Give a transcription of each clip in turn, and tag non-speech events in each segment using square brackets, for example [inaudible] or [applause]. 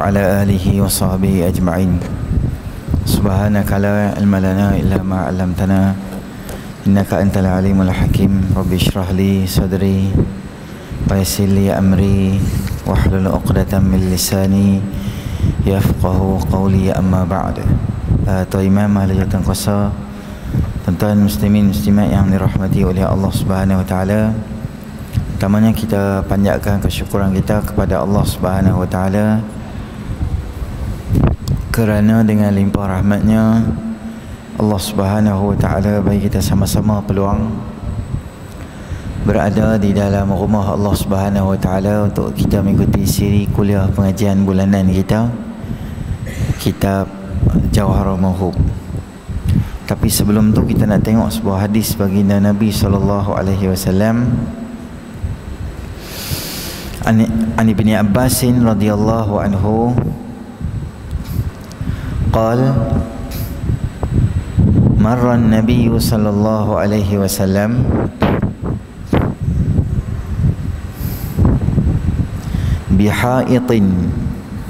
وعلى آله وصحبه أجمعين سبحانك لا علم لنا إلا ما علمتنا إنك أنت العليم الحكيم رب اشرح لي صدري ويسر لي أمري واحلل عقدة من لساني يفقه قولي أما بعد Tuan Imam Ahli Jatuh Kuasa Tuan-tuan muslimin muslimat yang dirahmati oleh Allah Subhanahu Wa Taala. Pertamanya kita panjatkan kesyukuran kita kepada Allah Subhanahu Wa Taala kerana dengan limpah rahmatnya Allah Subhanahu Wa Taala bagi kita sama-sama peluang berada di dalam rumah Allah Subhanahu Wa Taala untuk kita mengikuti siri kuliah pengajian bulanan kita kitab Jawharul Mawhub tapi sebelum tu kita nak tengok sebuah hadis baginda Nabi sallallahu alaihi wasallam An Ibn Abbas radhiyallahu anhu قال مر النبي صلى الله عليه وسلم بحائط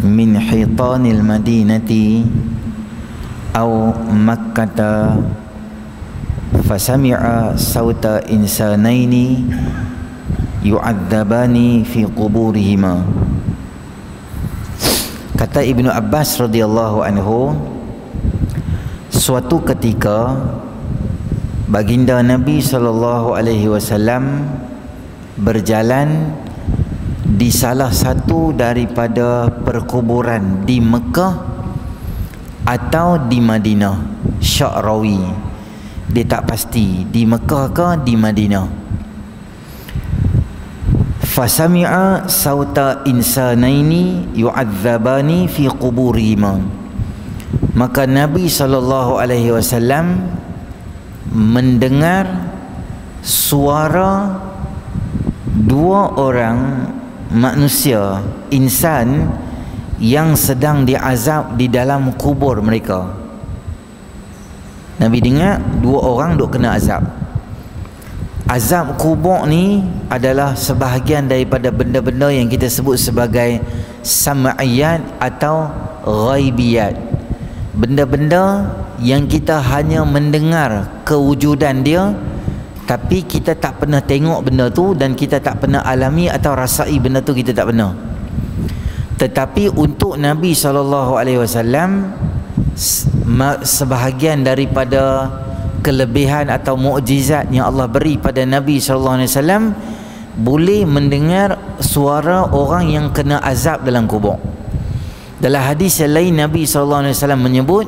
من حيطان المدينة أو مكة فسمع صوت إنسانين يعذبان في قبورهما. Kata Ibnu Abbas radhiyallahu anhu suatu ketika baginda Nabi sallallahu alaihi wasallam berjalan di salah satu daripada perkuburan di Mekah atau di Madinah syak rawi dia tak pasti di Mekah ke di Madinah fasami'a sauta insanaini yu'adzabani fi quburihima. Maka Nabi sallallahu alaihi wasallam mendengar suara dua orang manusia insan yang sedang diazab di dalam kubur mereka. Nabi dengar dua orang duk kena azab azab kubur ni adalah sebahagian daripada benda-benda yang kita sebut sebagai sam'iyat atau ghaibiyat. Benda-benda yang kita hanya mendengar kewujudan dia tapi kita tak pernah tengok benda tu dan kita tak pernah alami atau rasai benda tu kita tak pernah. Tetapi untuk Nabi SAW sebahagian daripada kelebihan atau mukjizat yang Allah beri pada Nabi sallallahu alaihi wasallam boleh mendengar suara orang yang kena azab dalam kubur. Dalam hadis yang lain Nabi sallallahu alaihi wasallam menyebut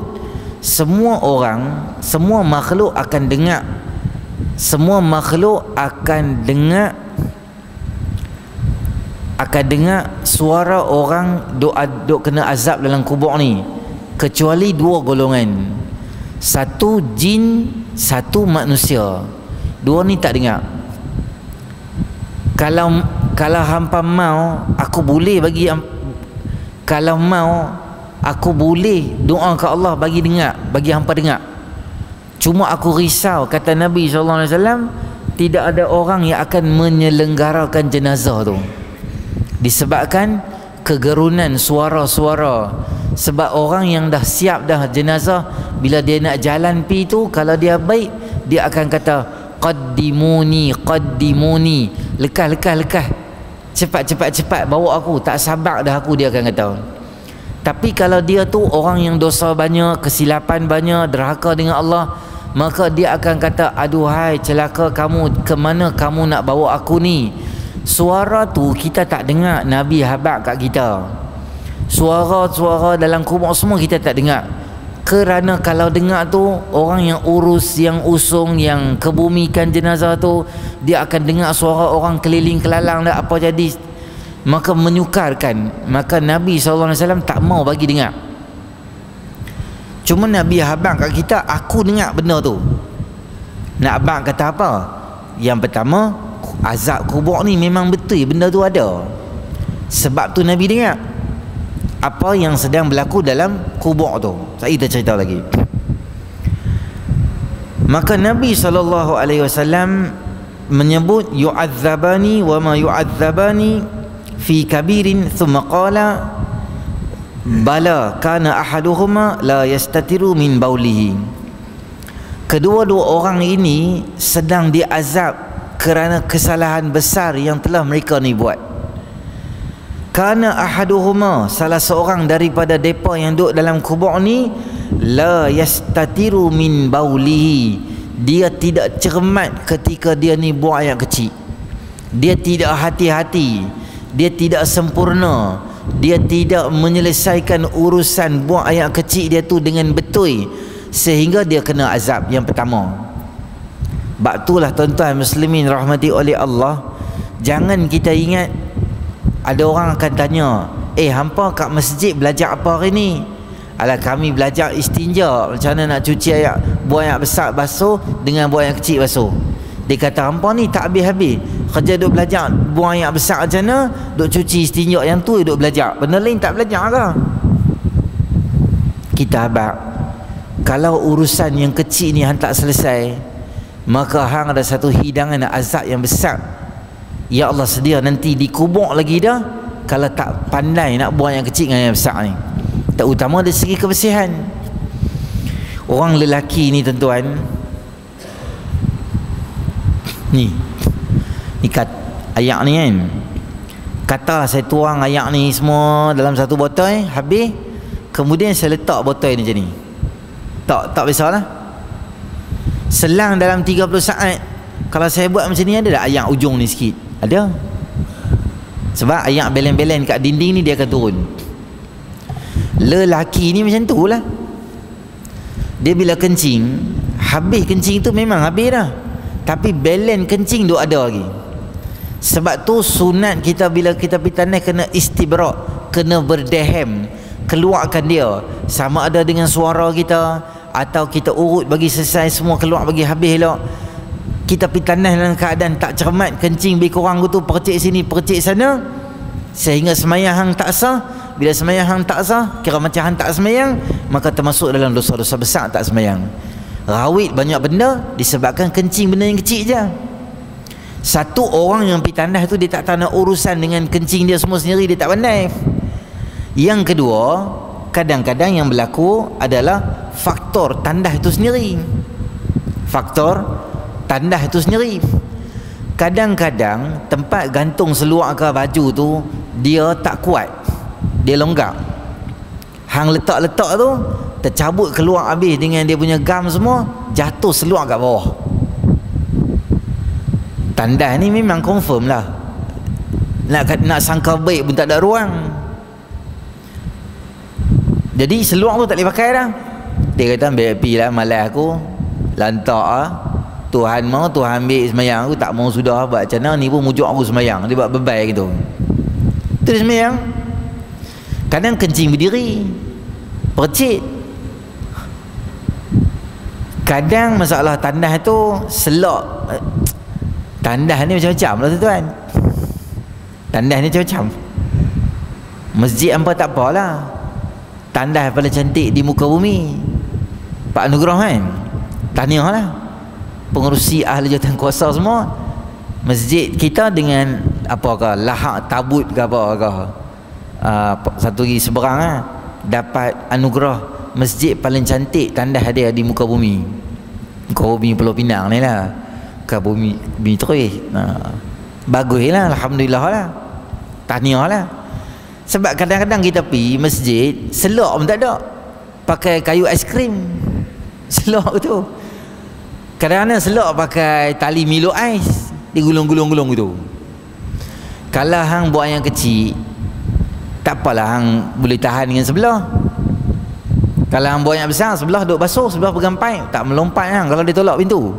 semua orang, semua makhluk akan dengar semua makhluk akan dengar akan dengar suara orang doa dok kena azab dalam kubur ni kecuali dua golongan satu jin satu manusia. Dua ni tak dengar. Kalau kalau hampa mau aku boleh bagi kalau mau aku boleh doa ke Allah bagi dengar bagi hampa dengar. Cuma aku risau kata Nabi SAW tidak ada orang yang akan menyelenggarakan jenazah tu. Disebabkan kegerunan suara-suara sebab orang yang dah siap dah jenazah bila dia nak jalan pi tu kalau dia baik dia akan kata qaddimuni qaddimuni. Lekas lekas lekas cepat cepat cepat bawa aku. Tak sabar dah aku dia akan kata. Tapi kalau dia tu orang yang dosa banyak kesilapan banyak derhaka dengan Allah maka dia akan kata aduhai celaka kamu. Ke mana kamu nak bawa aku ni? Suara tu kita tak dengar Nabi habak kat kita suara-suara dalam kubur semua kita tak dengar. Kerana kalau dengar tu orang yang urus yang usung yang kebumikan jenazah tu dia akan dengar suara orang keliling kelalang dah apa jadi. Maka menyukarkan. Maka Nabi SAW tak mau bagi dengar. Cuma Nabi habang kat kita aku dengar benda tu. Nak abang kata apa? Yang pertama azab kubur ni memang betul benda tu ada. Sebab tu Nabi dengar apa yang sedang berlaku dalam kubur tu. Saya kita cerita lagi. Maka Nabi wasallam menyebut yu'adzabani wa ma yu'adzabani fi kabirin thumma qala bala kana ahaduhuma la yastatiru min baulihi kedua-dua orang ini sedang diazab kerana kesalahan besar yang telah mereka ni buat kana ahaduhuma salah seorang daripada depa yang duduk dalam kubur ni la yastatiru min baulihi. Dia tidak cermat ketika dia ni buat yang kecil. Dia tidak hati-hati. Dia tidak sempurna. Dia tidak menyelesaikan urusan buang ayat kecil dia tu dengan betul sehingga dia kena azab yang pertama. Bab itulah tuan-tuan muslimin rahmati oleh Allah. Jangan kita ingat ada orang akan tanya eh hampa kat masjid belajar apa hari ni? Alah kami belajar istinja. Macam mana nak cuci ayat buang ayat besar basuh dengan buang ayat kecil basuh. Dia kata hampa ni tak habis-habis kerja duk belajar buang air besar macam mana duk cuci istinjak yang tu duk belajar. Benda lain tak belajar ke kita habak kalau urusan yang kecil ni hang tak selesai maka hang ada satu hidangan azab yang besar ya Allah sedia nanti dikubur lagi dah. Kalau tak pandai nak buang yang kecil dengan yang besar ni. Terutama dari segi kebersihan orang lelaki ni tuan-tuan. Ni. Ikat ayak ni kan? Kata saya tuang ayak ni semua dalam satu botol eh, habis. Kemudian saya letak botol ni macam ni. Tak tak lah. selang dalam 30 saat. Kalau saya buat macam ni ada tak ayak ujung ni sikit ada? Sebab ayak belen-belen kat dinding ni dia akan turun. Lelaki ni macam tu lah. Dia bila kencing habis kencing tu memang habis dah. Tapi belen kencing tu ada lagi. Sebab tu sunat kita bila kita pergi tanah kena istibrak kena berdehem keluarkan dia. Sama ada dengan suara kita atau kita urut bagi selesai semua keluar bagi habis elok kita pergi tanah dalam keadaan tak cermat kencing lebih kurang tu percik sini percik sana. Sehingga semayang hang tak sah. Bila semayang hang tak sah kira macam hang tak semayang maka termasuk dalam dosa-dosa besar tak semayang. Rawit banyak benda disebabkan kencing benda yang kecil je. Satu orang yang pergi tandas tu dia tak tahu nak urusan dengan kencing dia semua sendiri dia tak pandai. Yang kedua kadang-kadang yang berlaku adalah faktor tandas itu sendiri. Faktor tandas itu sendiri. Kadang-kadang tempat gantung seluar ke baju tu dia tak kuat. Dia longgar. Hang letak-letak tu tercabut keluar habis dengan dia punya gam semua jatuh seluar kat bawah. Tandas ni memang confirm lah. Nak nak sangka baik pun tak ada ruang. Jadi seluar tu tak boleh pakai dah dia kata api lah malas aku. Lantak lah Tuhan mau Tuhan ambil semayang. Aku tak mau sudah buat macam mana ni pun mujuk aku semayang. Dia buat bebai gitu. Tu dia semayang. Kadang kencing berdiri percik. Kadang masalah tandas tu selok. Tandas ni macam-macam lah tuan tandas ni macam-macam. Masjid apa tak apalah tandas paling cantik di muka bumi. Pak Anugerah kan? Tahniah lah pengurusi ahli jawatan kuasa semua masjid kita dengan apakah lahak tabut ke apa ke uh, satu lagi seberang lah dapat anugerah masjid paling cantik tandas dia di muka bumi. Muka bumi Pulau Pinang ni lah. Ke bumi bumi terus. Ha. baguslah alhamdulillah lah. Tahniah lah. Sebab kadang-kadang kita pergi masjid selok pun tak ada. Pakai kayu aiskrim. [laughs] Selok tu kadang-kadang selok pakai tali milo ais. Digulung-gulung-gulung tu kalau hang buat yang kecil tak apalah hang boleh tahan dengan sebelah. Kalau hang buat yang besar sebelah duk basuh sebelah pegang paip tak melompat hang kalau dia tolak pintu.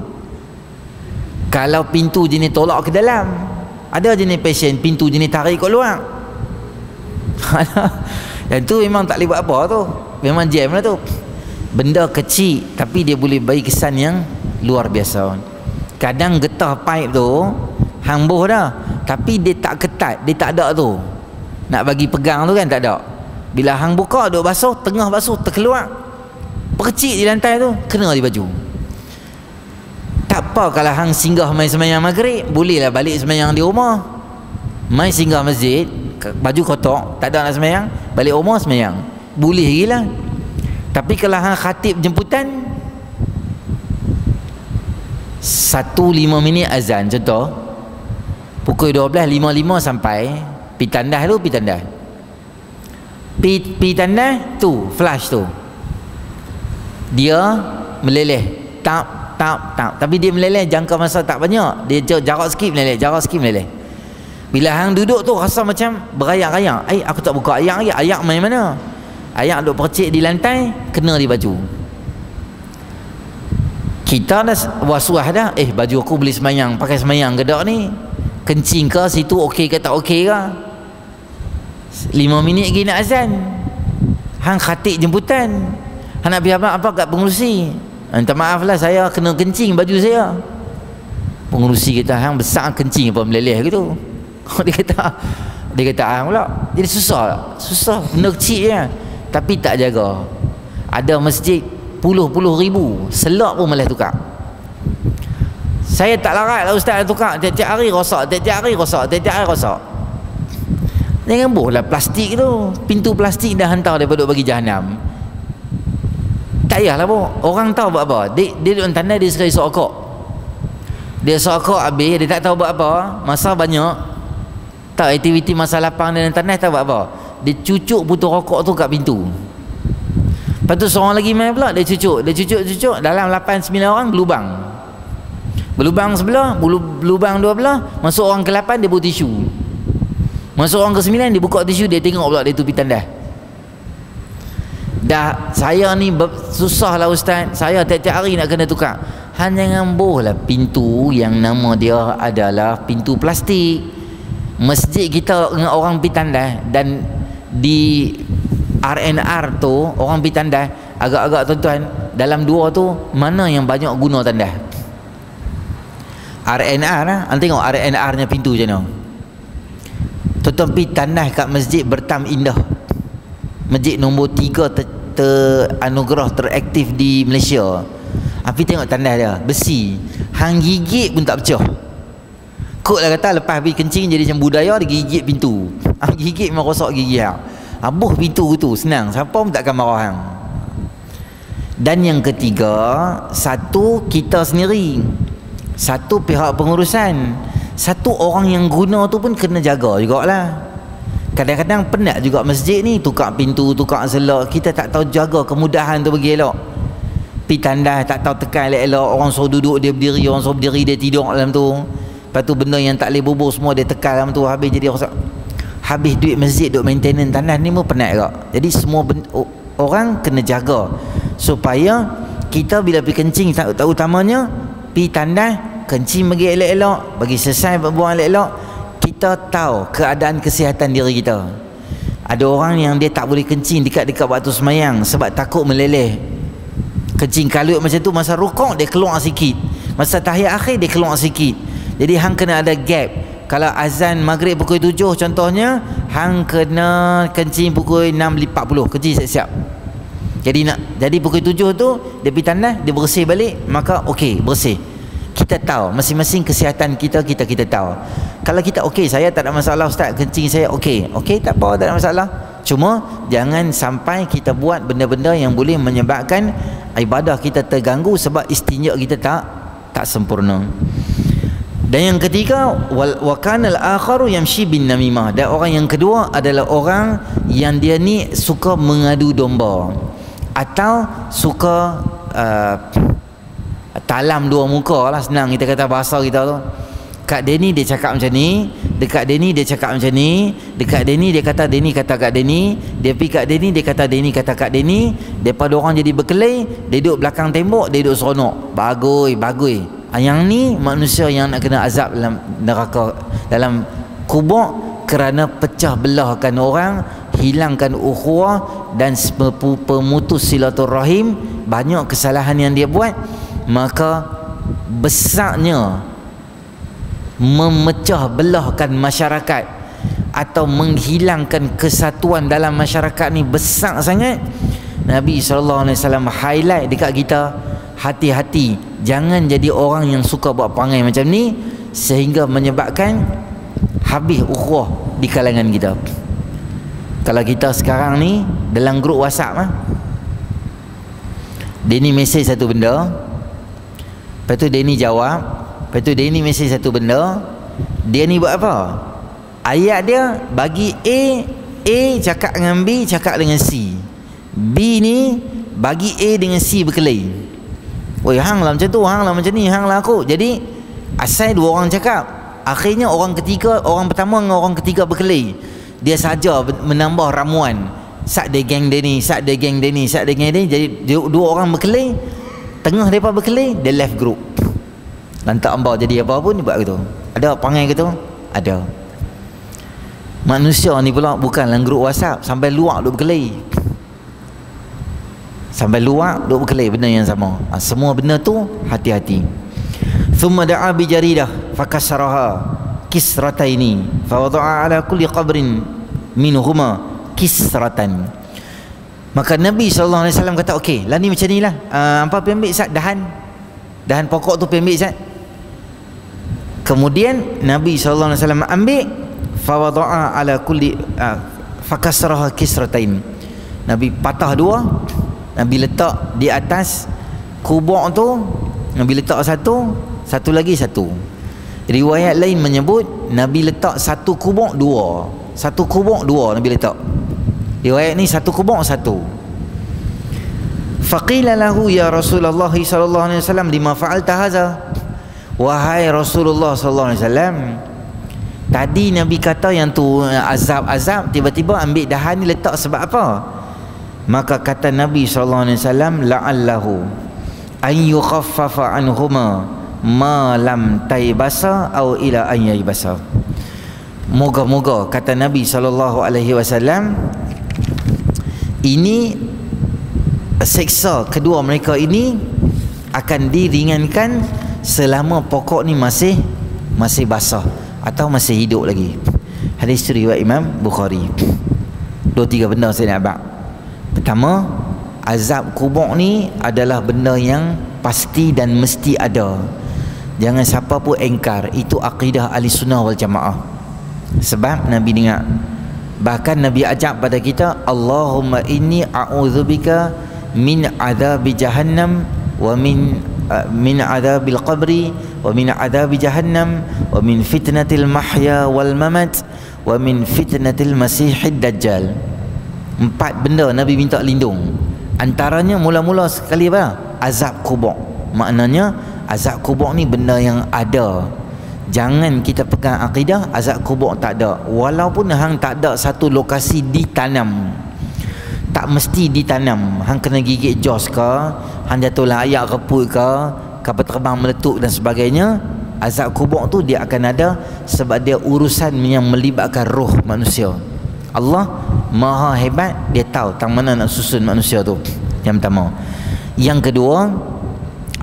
Kalau pintu jenis tolak ke dalam ada jenis pasien pintu jenis tarik ke luar. [laughs] Yang tu memang tak boleh buat apa tu. Memang jam lah tu. Benda kecil tapi dia boleh bagi kesan yang luar biasa kadang getah pipe tu hang boh dah. Tapi dia tak ketat dia tak ada tu. Nak bagi pegang tu kan tak ada. Bila hang buka duk basuh tengah basuh terkeluar. Percik di lantai tu kena di baju. Tak apa kalau hang singgah main semayang maghrib bolehlah balik semayang di rumah. Main singgah masjid baju kotor tak ada nak semayang balik rumah semayang. Boleh gila. Tapi kalau hang khatib jemputan satu lima minit azan contoh. Pukul dua belas lima lima sampai pi tandah tu pi tandah pi, pi tandah tu flash tu. Dia meleleh. Tak tak tak tapi dia meleleh jangka masa tak banyak. Dia jarak sikit meleleh jarak sikit meleleh. Bila hang duduk tu rasa macam berayak-ayak ai aku tak buka ayak lagi ayak main mana? Ayak duk percik di lantai kena di baju kita dah was-was dah. Eh baju aku beli semayang pakai semayang ke tak ni. Kencing ke situ okey ke tak okey ke? Lima minit lagi nak azan. Hang khatik jemputan. Hang nak biar apa kat pengurusi? Minta maaf lah saya kena kencing baju saya. Pengurusi kita hang besar kencing apa meleleh? Gitu. [laughs] Dia kata dia kata hang pula. Jadi susah. Susah benda kecil je. Tapi tak jaga. Ada masjid puluh-puluh ribu. Selak pun malah tukar. Saya tak larat lah ustaz tukar. Tiap-tiap hari rosak tiap-tiap hari rosak tiap-tiap hari rosak. Jangan boh lah plastik tu. Pintu plastik dah hantar daripada bagi jahanam. Tak payahlah boh orang tahu buat apa. Dia, dia duduk tanda dia sekali sokok dia sokok habis. Dia tak tahu buat apa. Masa banyak. Tak aktiviti masa lapang dan tanah tahu buat apa. Dia cucuk putus rokok tu kat pintu Lepas tu seorang lagi main pula dia cucuk, dia cucuk-cucuk dalam 8 9 orang berlubang. Berlubang sebelah, berlubang dua belah, masuk orang ke-8 dia buat tisu. Masuk orang ke-9 dia buka tisu dia tengok pula dia tu pitan dah. Saya ni susah lah ustaz. Saya tiap-tiap hari nak kena tukar. Hanya ngambuh lah pintu yang nama dia adalah pintu plastik. Masjid kita dengan orang pitan dah dan di RNR tu orang pergi tandas agak-agak tuan-tuan dalam dua tu mana yang banyak guna tandas RNR lah tengok RNR nya pintu je no tuan-tuan pergi tandas kat masjid bertam indah. Masjid nombor tiga ter, ter anugerah teraktif di Malaysia. Api tengok tandas dia. Besi. Hang gigit pun tak pecah. Kok lah kata lepas pergi kencing jadi macam budaya dia gigit pintu. Hang gigit memang rosak gigi hang Abuh pintu tu senang. Siapa pun takkan marah hang. Dan yang ketiga, satu kita sendiri. Satu pihak pengurusan. Satu orang yang guna tu pun kena jaga jugalah. Kadang-kadang penat juga masjid ni tukar pintu, tukar selak. Kita tak tahu jaga kemudahan tu bagi elok. Pi tanda tak tahu tekan elok-elok. Orang suruh duduk dia berdiri, orang suruh berdiri dia tidur dalam tu. Lepas tu benda yang tak boleh bubur semua dia tekan dalam tu habis jadi rosak habis duit masjid duk maintenance tanah ni pun penat kak jadi semua orang kena jaga supaya kita bila pergi kencing tak, utamanya pergi tandas kencing bagi elok-elok bagi selesai buang elok-elok kita tahu keadaan kesihatan diri kita. Ada orang yang dia tak boleh kencing dekat-dekat waktu semayang sebab takut meleleh. Kencing kalut macam tu masa rukuk dia keluar sikit. Masa tahiyat akhir dia keluar sikit. Jadi hang kena ada gap kalau azan maghrib pukul 7 contohnya hang kena kencing pukul 6.40 kencing siap-siap. Jadi nak jadi pukul 7 tu dia pergi tandas dia bersih balik maka okey bersih. Kita tahu masing-masing kesihatan kita kita kita tahu. Kalau kita okey saya tak ada masalah ustaz kencing saya okey. Okey tak apa tak ada masalah. Cuma jangan sampai kita buat benda-benda yang boleh menyebabkan ibadah kita terganggu sebab istinja kita tak tak sempurna dan yang ketiga wal wakanal akharu yamshi bin namimah. Dan orang yang kedua adalah orang yang dia ni suka mengadu domba atau suka uh, talam dua muka lah senang kita kata bahasa kita tu. Kak Denny dia cakap macam ni Dekat Denny dia cakap macam ni Dekat Denny dia kata Denny kata Kak Denny Dia pergi Kak Denny dia kata Denny kata Kak Denny Daripada orang jadi berkelai Dia duduk belakang tembok Dia duduk seronok bagus Ah, yang ni manusia yang nak kena azab dalam neraka dalam kubur kerana pecah belahkan orang hilangkan ukhuwah dan pemutus silaturahim banyak kesalahan yang dia buat maka besarnya memecah belahkan masyarakat atau menghilangkan kesatuan dalam masyarakat ni besar sangat. Nabi SAW highlight dekat kita hati-hati. Jangan jadi orang yang suka buat perangai macam ni sehingga menyebabkan habis ukhuwah di kalangan kita. Kalau kita sekarang ni dalam grup whatsapp lah. Dia ni mesej satu benda. Lepas tu dia ni jawab. Lepas tu dia ni mesej satu benda. Dia ni buat apa? Ayat dia bagi A A cakap dengan B cakap dengan C. B ni bagi A dengan C berkelahi Oi hang lah macam tu, hang lah macam ni, hang lah aku. Jadi asal dua orang cakap. Akhirnya orang ketiga, orang pertama dengan orang ketiga berkelahi. Dia saja menambah ramuan. Sak dia geng dia ni, sak dia geng dia ni, sak dia geng dia ni. Jadi dua orang berkelahi. Tengah mereka berkelahi, dia left group. Lantak ambau jadi apa pun dia buat gitu. Ada panggil gitu? Ada. Manusia ni pula bukan dalam grup WhatsApp sampai luar duk berkelahi sampai luar duk berkelahi benda yang sama. Ha, semua benda tu hati-hati. Thumma da'a bi jaridah fakasaraha kisrataini fa wada'a ala kulli qabrin minhuma kisratan. Maka Nabi SAW kata okey lah ni macam ni lah. Uh, apa pergi ambil Zat? Dahan. Dahan pokok tu pergi ambil Zat. Kemudian Nabi SAW ambil fa wada'a ala kulli uh, fakasaraha kisratain. Nabi patah dua Nabi letak di atas kubur tu Nabi letak satu satu lagi satu. Riwayat lain menyebut Nabi letak satu kubur dua. Satu kubur dua Nabi letak. Riwayat ni satu kubur satu. Faqila lahu ya Rasulullah sallallahu alaihi wasallam lima fa'alta hadza wahai Rasulullah sallallahu alaihi wasallam tadi Nabi kata yang tu azab-azab tiba-tiba ambil dahan ni letak sebab apa maka kata Nabi sallallahu alaihi wasallam la'allahu an yukhaffafa anhuma ma lam taybasa au ila an yaybasa. Moga-moga kata Nabi sallallahu alaihi wasallam ini seksa kedua mereka ini akan diringankan selama pokok ni masih masih basah atau masih hidup lagi. Hadis riwayat Imam Bukhari. Dua tiga benda saya nak abang Pertama, azab kubur ni adalah benda yang pasti dan mesti ada. Jangan siapa pun engkar. Itu akidah ahli sunnah wal jamaah. Sebab Nabi dengar. Bahkan Nabi ajak pada kita, Allahumma inni a'udzubika min adabi jahannam wa min uh, min adabil qabri wa min adabi jahannam wa min fitnatil mahya wal mamat wa min fitnatil masihid dajjal empat benda Nabi minta lindung. Antaranya mula-mula sekali apa? Azab kubur. Maknanya azab kubur ni benda yang ada. Jangan kita pegang akidah azab kubur tak ada. Walaupun hang tak ada satu lokasi ditanam. Tak mesti ditanam. Hang kena gigit jos ke hang jatuhlah ayak reput ke kapal terbang meletup dan sebagainya azab kubur tu dia akan ada sebab dia urusan yang melibatkan roh manusia Allah maha hebat dia tahu tang mana nak susun manusia tu yang pertama. Yang kedua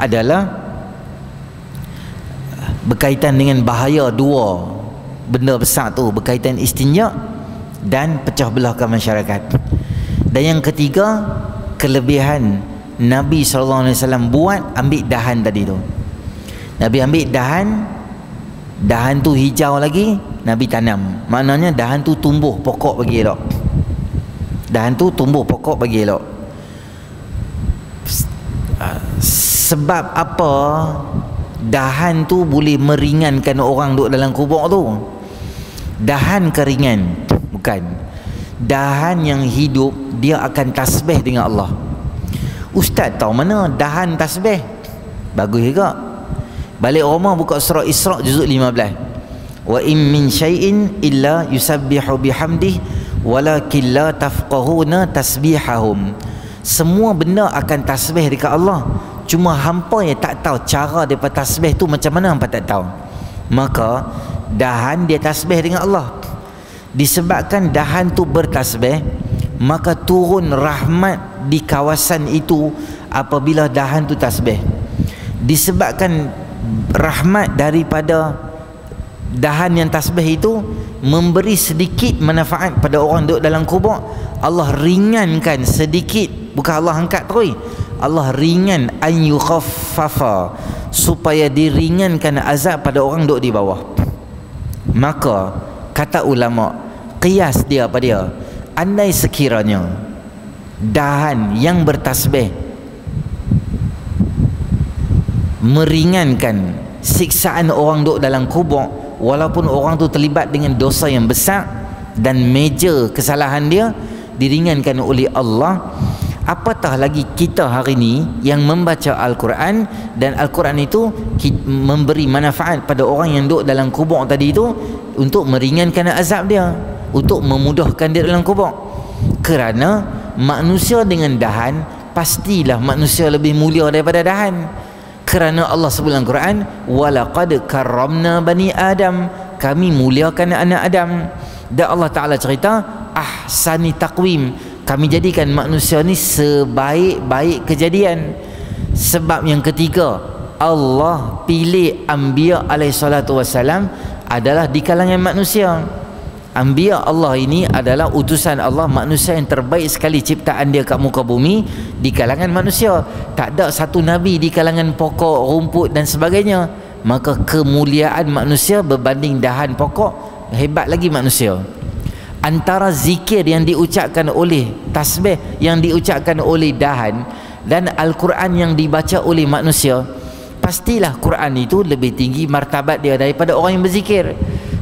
adalah berkaitan dengan bahaya dua benda besar tu berkaitan istinja dan pecah belahkan masyarakat. Dan yang ketiga kelebihan Nabi SAW buat ambil dahan tadi tu. Nabi ambil dahan dahan tu hijau lagi Nabi tanam. Maknanya dahan tu tumbuh pokok bagi elok. Dahan tu tumbuh pokok bagi elok. Sebab apa? Dahan tu boleh meringankan orang duduk dalam kubur tu. Dahan keringan bukan. Dahan yang hidup dia akan tasbih dengan Allah. Ustaz tahu mana dahan tasbih? Bagus juga balik rumah buka surah Isra' juzuk 15 wa in min syai'in illa yusabbihu bihamdih walakin la tafqahuna tasbihahum. Semua benda akan tasbih dekat Allah. Cuma hampa yang tak tahu cara dia tasbih tu macam mana hampa tak tahu. Maka dahan dia tasbih dengan Allah. Disebabkan dahan tu bertasbih maka turun rahmat di kawasan itu apabila dahan tu tasbih. Disebabkan rahmat daripada dahan yang tasbih itu memberi sedikit manfaat pada orang duduk dalam kubur. Allah ringankan sedikit bukan Allah angkat terus. Allah ringan an yukhaffafa supaya diringankan azab pada orang duduk di bawah. Maka kata ulama qiyas dia apa dia? Andai sekiranya dahan yang bertasbih meringankan siksaan orang duduk dalam kubur walaupun orang tu terlibat dengan dosa yang besar dan meja kesalahan dia diringankan oleh Allah apatah lagi kita hari ini yang membaca Al-Quran dan Al-Quran itu memberi manfaat pada orang yang duduk dalam kubur tadi itu untuk meringankan azab dia untuk memudahkan dia dalam kubur. Kerana manusia dengan dahan pastilah manusia lebih mulia daripada dahan kerana Allah sebut dalam Quran walaqad karramna bani adam. Kami muliakan anak Adam. Dan Allah Taala cerita ahsani taqwim. Kami jadikan manusia ni sebaik-baik kejadian. Sebab yang ketiga Allah pilih anbiya alaihi salatu wasalam adalah di kalangan manusia Ambiya Allah ini adalah utusan Allah manusia yang terbaik sekali ciptaan dia kat muka bumi di kalangan manusia. Tak ada satu nabi di kalangan pokok, rumput dan sebagainya. Maka kemuliaan manusia berbanding dahan pokok hebat lagi manusia. Antara zikir yang diucapkan oleh tasbih yang diucapkan oleh dahan dan Al-Quran yang dibaca oleh manusia pastilah Quran itu lebih tinggi martabat dia daripada orang yang berzikir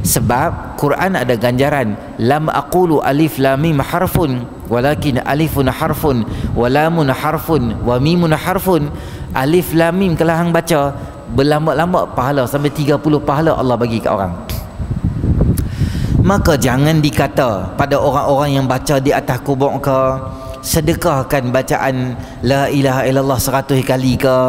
sebab Quran ada ganjaran lam aqulu alif lam mim harfun walakin alifun harfun wa lamun harfun wa mimun harfun. Alif lam mim kalau hang baca berlambak-lambak pahala sampai 30 pahala Allah bagi kat orang. Maka jangan dikata pada orang-orang yang baca di atas kubur ke sedekahkan bacaan la ilaha illallah 100 kali ke?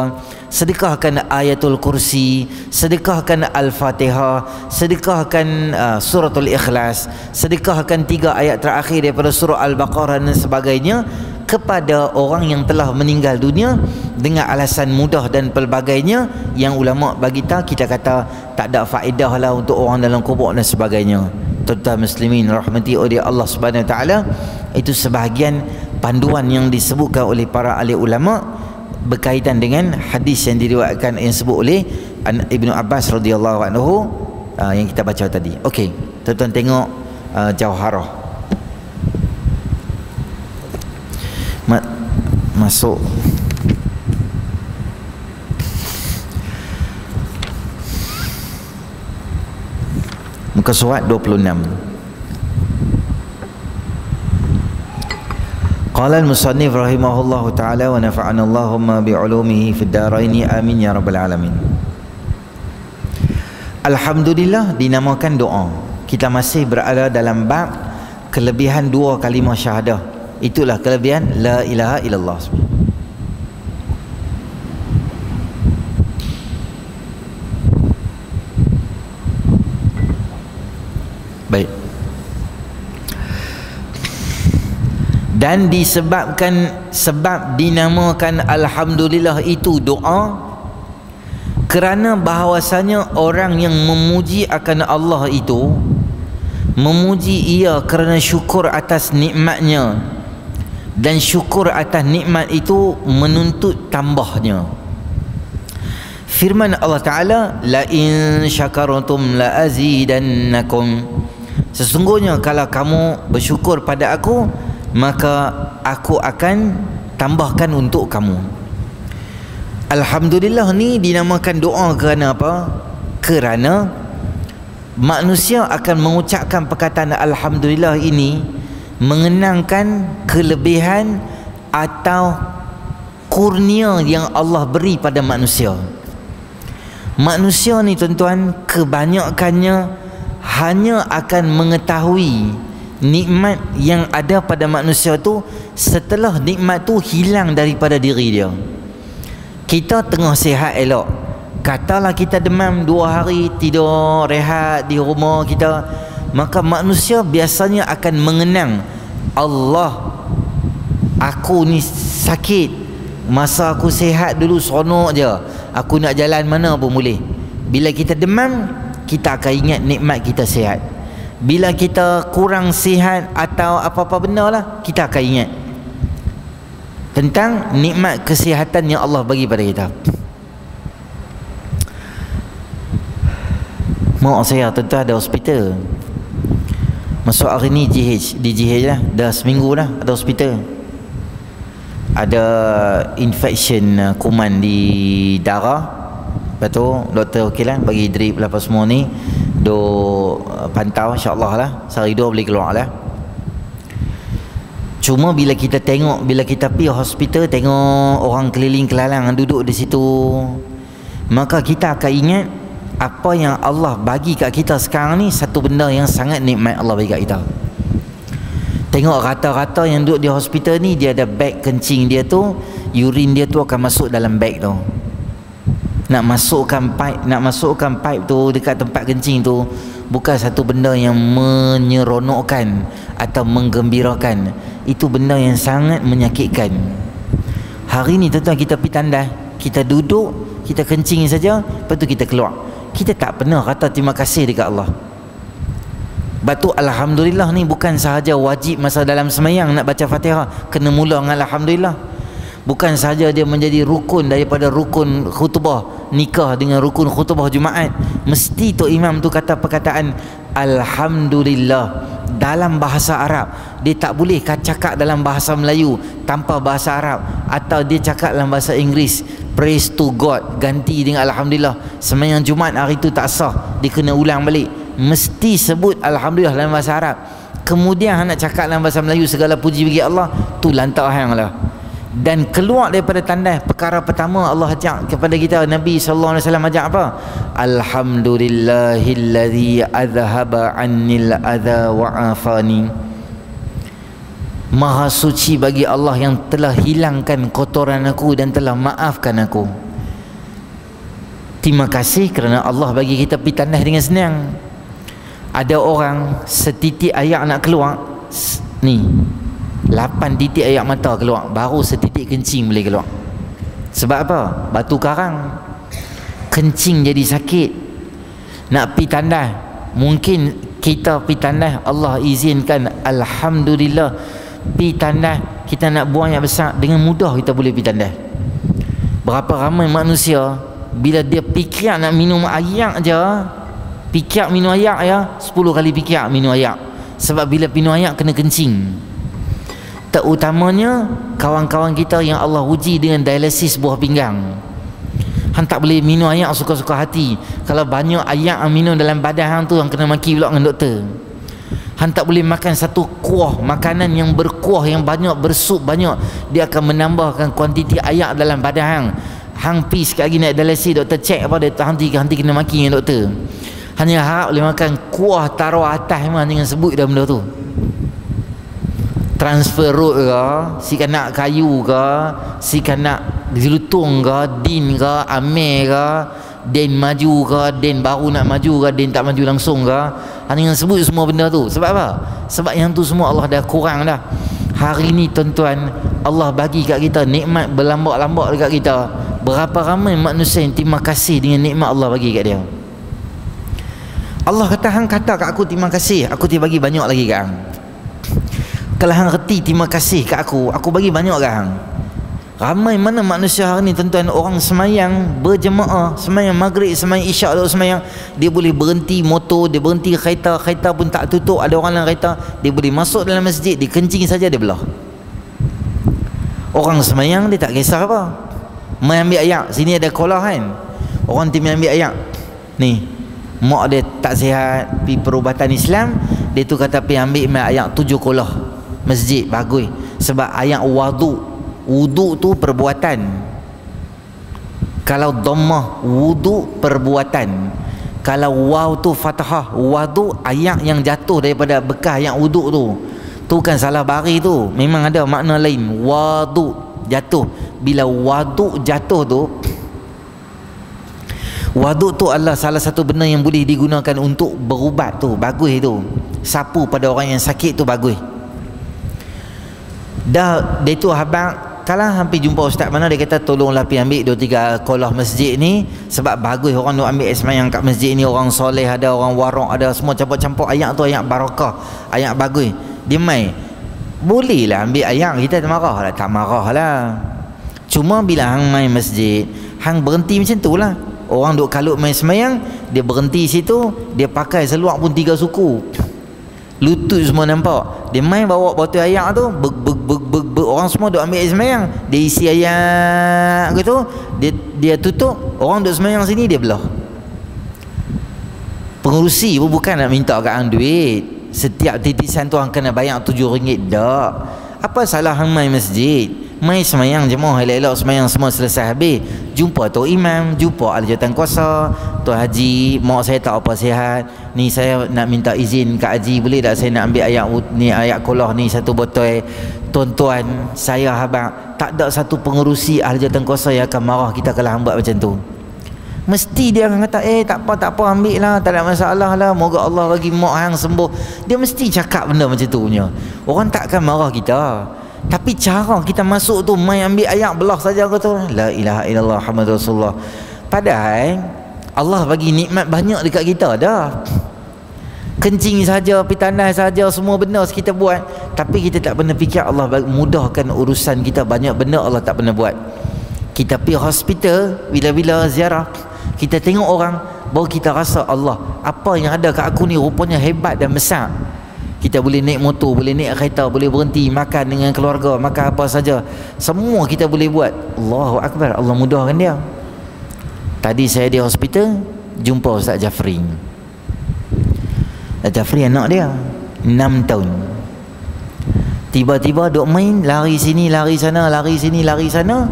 Sedekahkan ayatul kursi sedekahkan al-fatihah sedekahkan uh, suratul ikhlas sedekahkan tiga ayat terakhir daripada surah al-baqarah dan sebagainya kepada orang yang telah meninggal dunia dengan alasan mudah dan pelbagainya. Yang ulama bagi tahu kita kata tak ada faedah lah untuk orang dalam kubur dan sebagainya. Tuan muslimin rahmati oleh Allah Subhanahu taala itu sebahagian panduan yang disebutkan oleh para ahli ulama berkaitan dengan hadis yang diriwayatkan yang sebut oleh Ibnu Abbas radhiyallahu anhu uh, yang kita baca tadi. Okey, tuan-tuan tengok uh, jauharah. Ma- masuk Muka surat 26 Qala al-musannif rahimahullahu ta'ala wa nafa'ana Allahumma bi'ulumihi fid daraini amin ya rabbal alamin. Alhamdulillah dinamakan doa. Kita masih berada dalam bab kelebihan dua kalimah syahadah. Itulah kelebihan la ilaha illallah. Dan disebabkan sebab dinamakan alhamdulillah itu doa kerana bahawasanya orang yang memuji akan Allah itu memuji ia kerana syukur atas nikmatnya. Dan syukur atas nikmat itu menuntut tambahnya. Firman Allah Taala la in syakartum la azidannakum sesungguhnya kalau kamu bersyukur pada aku maka aku akan tambahkan untuk kamu Alhamdulillah ni dinamakan doa kerana apa? kerana manusia akan mengucapkan perkataan Alhamdulillah ini mengenangkan kelebihan atau kurnia yang Allah beri pada manusia manusia ni tuan-tuan kebanyakannya hanya akan mengetahui nikmat yang ada pada manusia tu setelah nikmat tu hilang daripada diri dia. Kita tengah sihat elok. Katalah kita demam dua hari tidur rehat di rumah kita maka manusia biasanya akan mengenang Allah aku ni sakit. Masa aku sihat dulu seronok je. Aku nak jalan mana pun boleh. Bila kita demam kita akan ingat nikmat kita sihat bila kita kurang sihat atau apa-apa benda lah kita akan ingat tentang nikmat kesihatan yang Allah bagi pada kita. Maaf saya tentu ada hospital. Masuk hari ni GH di GH lah. Dah seminggu dah ada hospital. Ada infection uh, kuman di darah. Lepas tu doktor okey lah bagi drip lah apa semua ni do uh, pantau insyaAllah lah. Sehari dua boleh keluar lah. Cuma bila kita tengok bila kita pergi hospital tengok orang keliling kelalang duduk di situ maka kita akan ingat apa yang Allah bagi kat kita sekarang ni satu benda yang sangat nikmat Allah bagi kat kita. Tengok rata-rata yang duduk di hospital ni dia ada bag kencing dia tu urin dia tu akan masuk dalam bag tu nak masukkan pipe nak masukkan pipe tu dekat tempat kencing tu bukan satu benda yang menyeronokkan atau menggembirakan. Itu benda yang sangat menyakitkan. Hari ni tuan-tuan kita pergi tandas kita duduk kita kencing saja lepas tu kita keluar. Kita tak pernah kata terima kasih dekat Allah. Sebab tu Alhamdulillah ni bukan sahaja wajib masa dalam semayang nak baca fatihah kena mula dengan Alhamdulillah bukan sahaja dia menjadi rukun daripada rukun khutbah nikah dengan rukun khutbah Jumaat. Mesti tu imam tu kata perkataan Alhamdulillah. Dalam bahasa Arab dia tak boleh cakap dalam bahasa Melayu tanpa bahasa Arab. Atau dia cakap dalam bahasa Inggeris praise to God ganti dengan Alhamdulillah. Semayang Jumaat hari tu tak sah dia kena ulang balik. Mesti sebut Alhamdulillah dalam bahasa Arab. Kemudian nak cakap dalam bahasa Melayu segala puji bagi Allah tu lantak hang lah dan keluar daripada tanda perkara pertama Allah ajak kepada kita Nabi sallallahu alaihi wasallam ajak apa? Alhamdulillahillazi adhaba annil adha wa afani. Maha suci bagi Allah yang telah hilangkan kotoran aku dan telah maafkan aku. Terima kasih kerana Allah bagi kita pergi tandas dengan senang. Ada orang setitik air nak keluar Ni Lapan titik air mata keluar Baru setitik kencing boleh keluar. Sebab apa? Batu karang. Kencing jadi sakit. Nak pi tandas. Mungkin kita pi tandas Allah izinkan Alhamdulillah Pi tandas Kita nak buang yang besar. Dengan mudah kita boleh pi tandas. Berapa ramai manusia Bila dia fikir nak minum air je Fikir minum air ya Sepuluh kali fikir minum air Sebab bila minum air kena kencing terutamanya kawan-kawan kita yang Allah uji dengan dialisis buah pinggang. Hang tak boleh minum air suka-suka hati. Kalau banyak air yang minum dalam badan hang tu hang kena maki pula dengan doktor. Hang tak boleh makan satu kuah makanan yang berkuah yang banyak bersup banyak. Dia akan menambahkan kuantiti air dalam badan hang. Hang pi sekali lagi nak dialisis doktor cek apa dia hang henti henti kena maki dengan doktor. Hanya harap boleh makan kuah taruh atas memang dengan sebut dah benda tu transfer road ke si kan nak kayu ke si kan nak zilutung ke din ke amir ke din maju ke din baru nak maju ke din tak maju langsung ke. Hanya sebut semua benda tu. Sebab apa? Sebab yang tu semua Allah dah kurang dah. Hari ni tuan-tuan Allah bagi kat kita nikmat berlambak-lambak dekat kita. Berapa ramai manusia yang terima kasih dengan nikmat Allah bagi kat dia? Allah kata hang kata kat aku terima kasih aku tiba bagi banyak lagi kat hang kalau hang reti terima kasih kat aku. Aku bagi banyak kat hang ramai mana manusia hari ni tuan-tuan? Orang semayang berjemaah semayang maghrib semayang isyak atau semayang. Dia boleh berhenti motor dia berhenti kereta kereta pun tak tutup. Ada orang dalam kereta dia boleh masuk dalam masjid dia kencing saja dia belah. Orang semayang dia tak kisah apa. Mai ambil ayak. Sini ada kolah kan? Orang tim ambil ayak. Ni mak dia tak sihat pergi perubatan Islam. Dia tu kata pergi ambil ayak tujuh kolah masjid bagus. Sebab ayat wudu wudu tu perbuatan. Kalau dhammah wudu perbuatan. Kalau waw tu fathah wudu ayat yang jatuh daripada bekas ayat wudu tu. Tu kan salah bari tu. Memang ada makna lain. Wudu jatuh. Bila wudu jatuh tu Waduk tu adalah salah satu benda yang boleh digunakan untuk berubat tu. Bagus tu sapu pada orang yang sakit tu bagus dah dia tu habang kalau hampir jumpa ustaz mana dia kata tolonglah pergi ambil dua tiga kolah masjid ni. Sebab bagus orang nak ambil semayang kat masjid ni orang soleh ada orang warok ada semua campur-campur ayat tu ayat barakah ayat bagus. Dia mai boleh lah ambil ayat kita tak marah lah. Tak marah lah. Cuma bila hang main masjid hang berhenti macam tu lah. Orang duk kalut main semayang dia berhenti situ dia pakai seluar pun tiga suku lutut semua nampak. Dia main bawa botol ayak tu beg beg beg beg, beg. orang semua duk ambil semayang dia isi ayak gitu dia dia tutup orang duk semayang sini dia belah. Pengurusi pun bukan nak minta kat hang duit. Setiap titisan tu hang kena bayar tujuh ringgit dak. Apa salah hang main masjid mai semayang jemaah elok-elok semayang semua selesai habis. Jumpa tu imam jumpa ahli jawatan kuasa tu haji mak saya tak apa sihat. Ni saya nak minta izin kat haji boleh tak saya nak ambil ayat ni ayat kulah ni satu botol? Tuan-tuan saya habang tak ada satu pengurusi ahli jawatan kuasa yang akan marah kita kalau hang buat macam tu. Mesti dia akan kata eh tak apa tak apa ambil lah tak ada masalah lah. Moga Allah bagi mak hang sembuh. Dia mesti cakap benda macam tu punya. Orang tak akan marah kita tapi cara kita masuk tu main ambil ayat belah saja kata la ilaha illallah Muhammad Rasulullah. Padahal Allah bagi nikmat banyak dekat kita dah. Kencing saja, pitanah saja, semua benda kita buat, tapi kita tak pernah fikir Allah mudahkan urusan kita banyak benda Allah tak pernah buat. Kita pergi hospital bila-bila ziarah, kita tengok orang baru kita rasa Allah, apa yang ada kat aku ni rupanya hebat dan besar kita boleh naik motor boleh naik kereta boleh berhenti makan dengan keluarga makan apa saja. Semua kita boleh buat. Allahu Akbar. Allah mudahkan dia. Tadi saya di hospital jumpa Ustaz Jafri. Ustaz Jafri anak dia 6 tahun. Tiba-tiba duk main lari sini lari sana lari sini lari sana.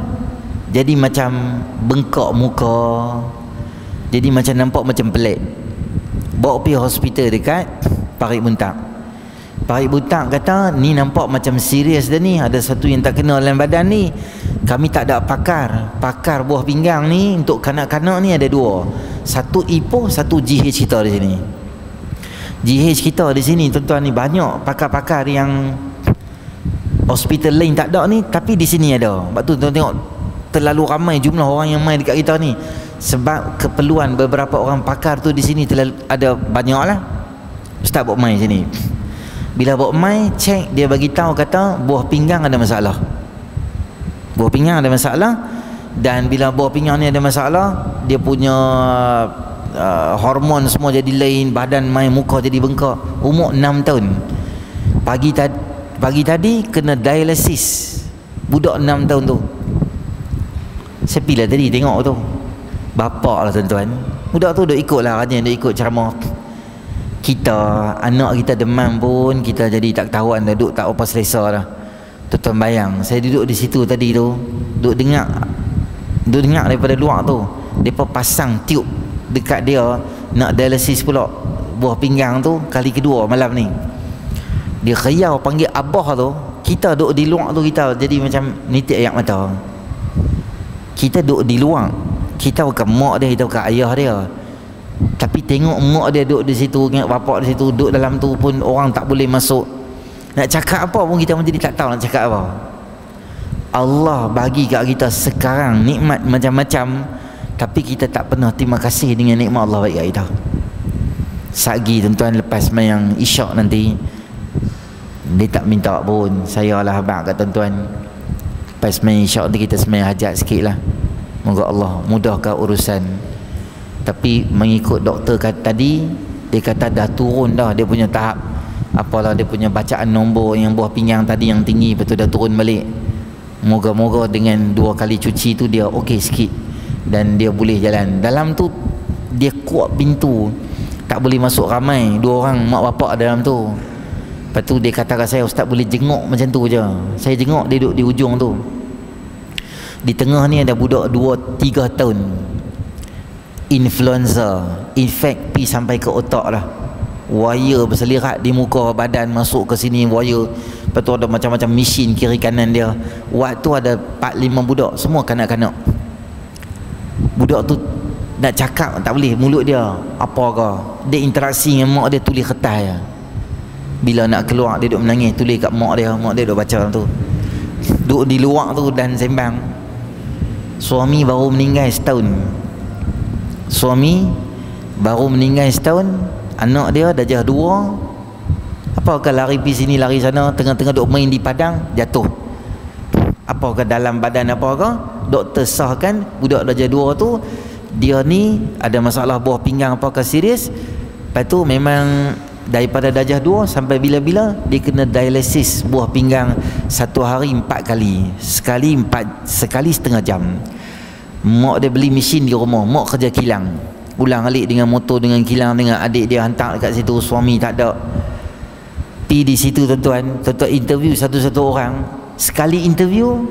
Jadi macam bengkak muka. Jadi macam nampak macam pelik. Bawa pergi hospital dekat Parit Buntak Pak Butak kata ni nampak macam serius dah ni. Ada satu yang tak kena dalam badan ni. Kami tak ada pakar. Pakar buah pinggang ni untuk kanak-kanak ni ada dua. Satu Ipoh satu GH kita di sini. GH kita di sini tuan-tuan ni banyak pakar-pakar yang hospital lain tak ada ni tapi di sini ada. Sebab tu tuan tengok terlalu ramai jumlah orang yang main dekat kita ni. Sebab keperluan beberapa orang pakar tu di sini terlalu ada banyak lah Ustaz buat main sini bila bawa mai cek dia bagi tahu kata buah pinggang ada masalah. Buah pinggang ada masalah dan bila buah pinggang ni ada masalah dia punya uh, hormon semua jadi lain badan mai muka jadi bengkak. Umur 6 tahun. Pagi tadi pagi tadi kena dialisis budak 6 tahun tu. Sepi lah tadi tengok tu. Bapak lah tuan-tuan. Budak tu duk ikut lah rajin duk ikut ceramah kita anak kita demam pun kita jadi tak tahuan dah duduk tak apa selesa dah. Tuan bayang saya duduk di situ tadi tu duduk dengar duduk dengar daripada luar tu mereka pasang tiup dekat dia nak dialisis pula buah pinggang tu kali kedua malam ni. Dia khayal panggil abah tu kita duduk di luar tu kita jadi macam nitik ayak mata. Kita duduk di luar kita bukan mak dia kita bukan ayah dia tapi tengok mak dia duduk di situ Tengok bapak di situ Duduk dalam tu pun Orang tak boleh masuk. Nak cakap apa pun Kita menjadi tak tahu nak cakap apa. Allah bagi kat kita sekarang Nikmat macam-macam Tapi kita tak pernah terima kasih Dengan nikmat Allah bagi kat kita. Sagi tuan-tuan lepas mayang isyak nanti Dia tak minta pun. Saya lah abang kat tuan-tuan. Lepas mayang isyak nanti kita semayang hajat sikit lah. Moga Allah mudahkan urusan tapi mengikut doktor kata tadi dia kata dah turun dah dia punya tahap apalah dia punya bacaan nombor yang buah pinggang tadi yang tinggi betul dah turun balik. Moga-moga dengan dua kali cuci tu dia okey sikit dan dia boleh jalan. Dalam tu dia kuat pintu. Tak boleh masuk ramai dua orang mak bapak dalam tu. Lepas tu dia kata kat saya ustaz boleh jenguk macam tu je. Saya jenguk dia duduk di ujung tu. Di tengah ni ada budak dua tiga tahun influenza infect pi sampai ke otak lah. Wire berselirat di muka badan masuk ke sini wire. Lepas tu ada macam-macam mesin kiri kanan dia. Waktu ada 4-5 budak. Semua kanak-kanak. Budak tu nak cakap tak boleh. Mulut dia apa ke. Dia interaksi dengan mak dia tulis kertas ya. bila nak keluar dia duduk menangis tulis kat mak dia. Mak dia duduk baca tu. Duduk di luar tu dan sembang. Suami baru meninggal setahun suami baru meninggal setahun anak dia dah jah dua. Apakah lari pergi sini lari sana tengah-tengah duk main di padang jatuh? Apakah dalam badan apakah? Doktor sahkan budak dah jah dua tu dia ni ada masalah buah pinggang apakah serius? Lepas tu memang daripada darjah 2 sampai bila-bila dia kena dialisis buah pinggang satu hari empat kali sekali empat sekali setengah jam mak dia beli mesin di rumah. Mak kerja kilang. Pulang alik dengan motor dengan kilang dengan adik dia hantar dekat situ. Suami tak ada. Pi di situ tuan-tuan. Tuan-tuan interview satu-satu orang. Sekali interview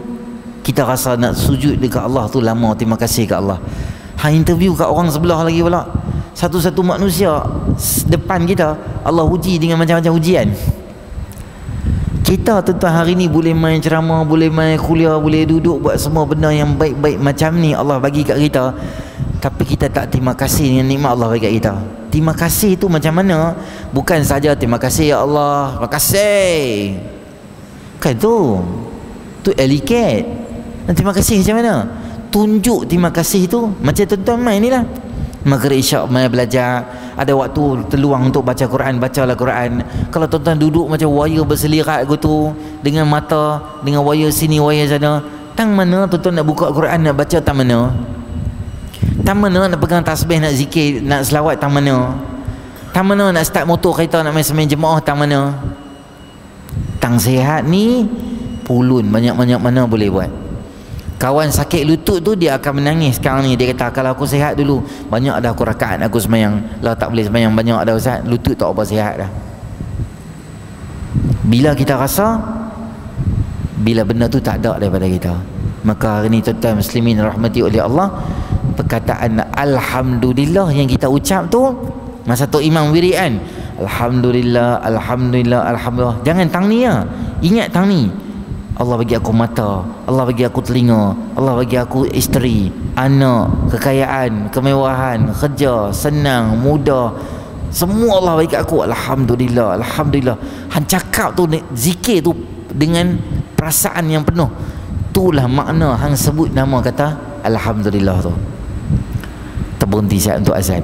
kita rasa nak sujud dekat Allah tu lama. Terima kasih kat Allah. Ha interview kat orang sebelah lagi pula. Satu-satu manusia depan kita Allah uji dengan macam-macam ujian kita tuan-tuan hari ni boleh main ceramah boleh main kuliah boleh duduk buat semua benda yang baik-baik macam ni Allah bagi kat kita. Tapi kita tak terima kasih dengan nikmat Allah bagi kat kita. Terima kasih tu macam mana? Bukan saja terima kasih ya Allah terima kasih. Kan tu? Tu dan terima kasih macam mana? Tunjuk terima kasih tu. Macam tuan-tuan main ni lah. Maghrib isyak mai belajar Ada waktu terluang untuk baca Quran Bacalah Quran. Kalau tuan-tuan duduk macam wire berselirat gitu Dengan mata Dengan wire sini wire sana Tang mana tuan-tuan nak buka Quran Nak baca tang mana? Tang mana nak pegang tasbih Nak zikir Nak selawat tang mana? Tang mana nak start motor kereta Nak main semain jemaah tang mana? Tang sehat ni Pulun banyak-banyak mana boleh buat kawan sakit lutut tu dia akan menangis sekarang ni. Dia kata kalau aku sihat dulu banyak dah aku rakaat aku semayang. Lah tak boleh semayang banyak dah Ustaz. Lutut tak apa sihat dah. Bila kita rasa bila benda tu tak ada daripada kita. Maka hari ni tuan-tuan muslimin rahmati oleh Allah perkataan Alhamdulillah yang kita ucap tu masa tu imam wiri kan Alhamdulillah Alhamdulillah Alhamdulillah. Jangan tang ni ya. Ingat tang ni Allah bagi aku mata Allah bagi aku telinga Allah bagi aku isteri Anak Kekayaan Kemewahan Kerja Senang Mudah. Semua Allah bagi aku. Alhamdulillah Alhamdulillah. Han cakap tu Zikir tu Dengan Perasaan yang penuh. Itulah makna Han sebut nama kata Alhamdulillah tu. Terberhenti siap untuk azan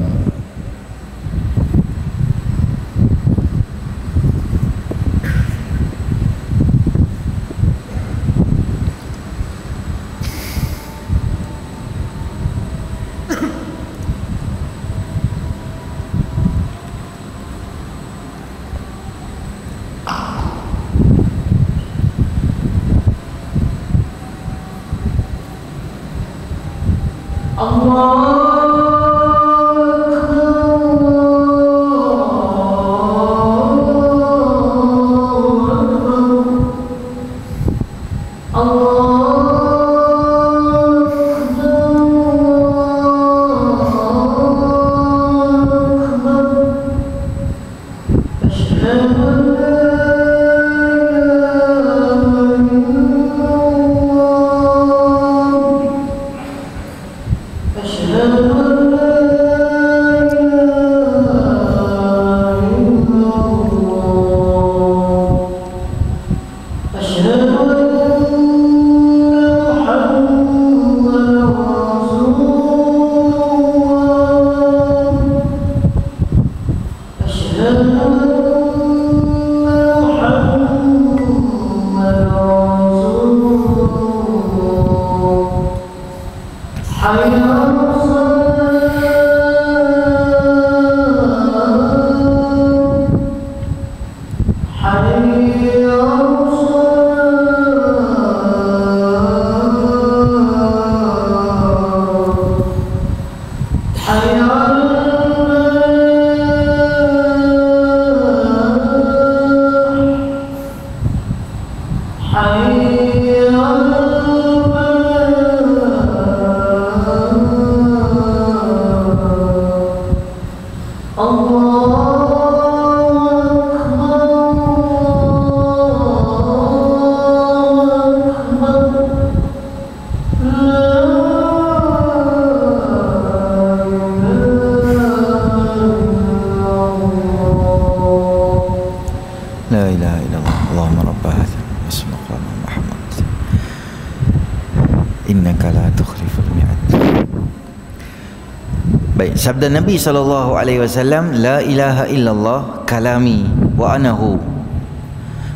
sabda Nabi sallallahu alaihi wasallam la ilaha illallah kalami wa anahu.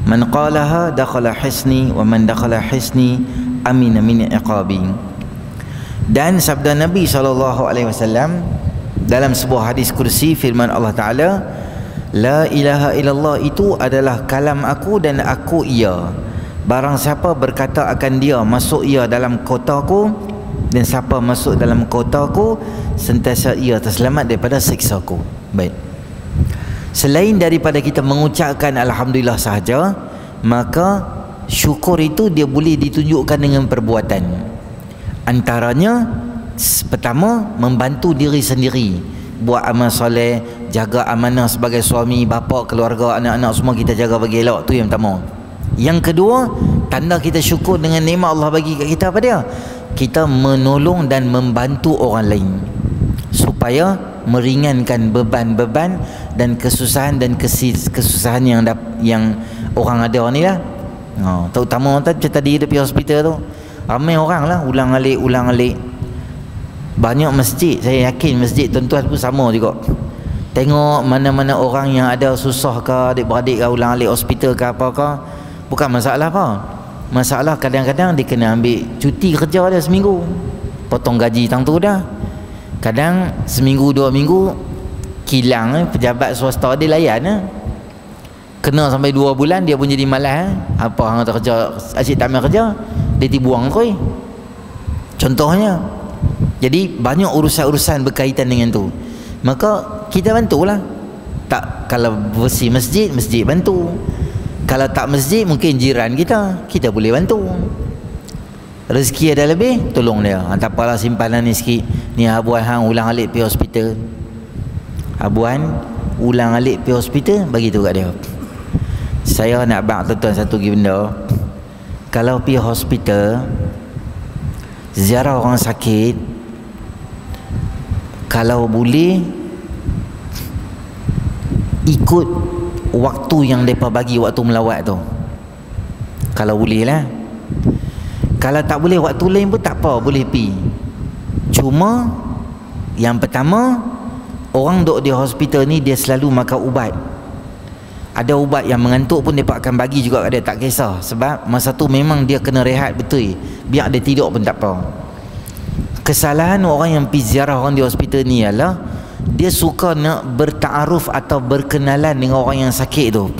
Man qalaha dakhala hisni wa man dakhala hisni amin min iqabi. Dan sabda Nabi sallallahu alaihi wasallam dalam sebuah hadis kursi firman Allah taala La ilaha illallah itu adalah kalam aku dan aku ia. Barang siapa berkata akan dia masuk ia dalam kotaku Dan siapa masuk dalam kotaku Sentiasa ia terselamat daripada siksaku Baik. Selain daripada kita mengucapkan Alhamdulillah sahaja Maka syukur itu dia boleh ditunjukkan dengan perbuatan. Antaranya Pertama Membantu diri sendiri. Buat amal soleh Jaga amanah sebagai suami Bapa, keluarga, anak-anak semua kita jaga bagi elok. Tu yang pertama. Yang kedua Tanda kita syukur dengan nikmat Allah bagi kat kita apa dia Kita menolong dan membantu orang lain Supaya meringankan beban-beban dan kesusahan dan kesusahan yang yang orang ada ni lah. Ha, terutama macam tadi dia pergi hospital tu. Ramai orang lah ulang alik ulang alik. Banyak masjid saya yakin masjid tuan-tuan pun sama juga. Tengok mana-mana orang yang ada susah ke adik-beradik ke ulang alik hospital ke apa ke bukan masalah apa masalah kadang-kadang dia kena ambil cuti kerja dia seminggu. Potong gaji tang tu dah. Kadang seminggu dua minggu kilang eh, pejabat swasta dia layan eh. kena sampai dua bulan dia pun jadi malas eh. apa hang tak kerja asyik tak main kerja dia dibuang koi. Contohnya jadi banyak urusan-urusan berkaitan dengan tu. Maka kita bantulah. Tak kalau bersih masjid masjid bantu kalau tak masjid mungkin jiran kita. Kita boleh bantu. Rezeki ada lebih tolong dia. Ha, tak apalah simpanan ni sikit. Ni abuan hang ulang alik pergi hospital. Abuan ulang alik pergi hospital bagi tu kat dia. Saya nak bang tuan-tuan satu lagi benda. Kalau pergi hospital ziarah orang sakit kalau boleh ikut waktu yang mereka bagi waktu melawat tu. Kalau boleh lah. Kalau tak boleh waktu lain pun tak apa boleh pi. Cuma yang pertama orang duduk di hospital ni dia selalu makan ubat. Ada ubat yang mengantuk pun dia akan bagi juga dia tak kisah. Sebab masa tu memang dia kena rehat betul. Biar dia tidur pun tak apa. Kesalahan orang yang pergi ziarah orang di hospital ni ialah dia suka nak bertaaruf atau berkenalan dengan orang yang sakit tu.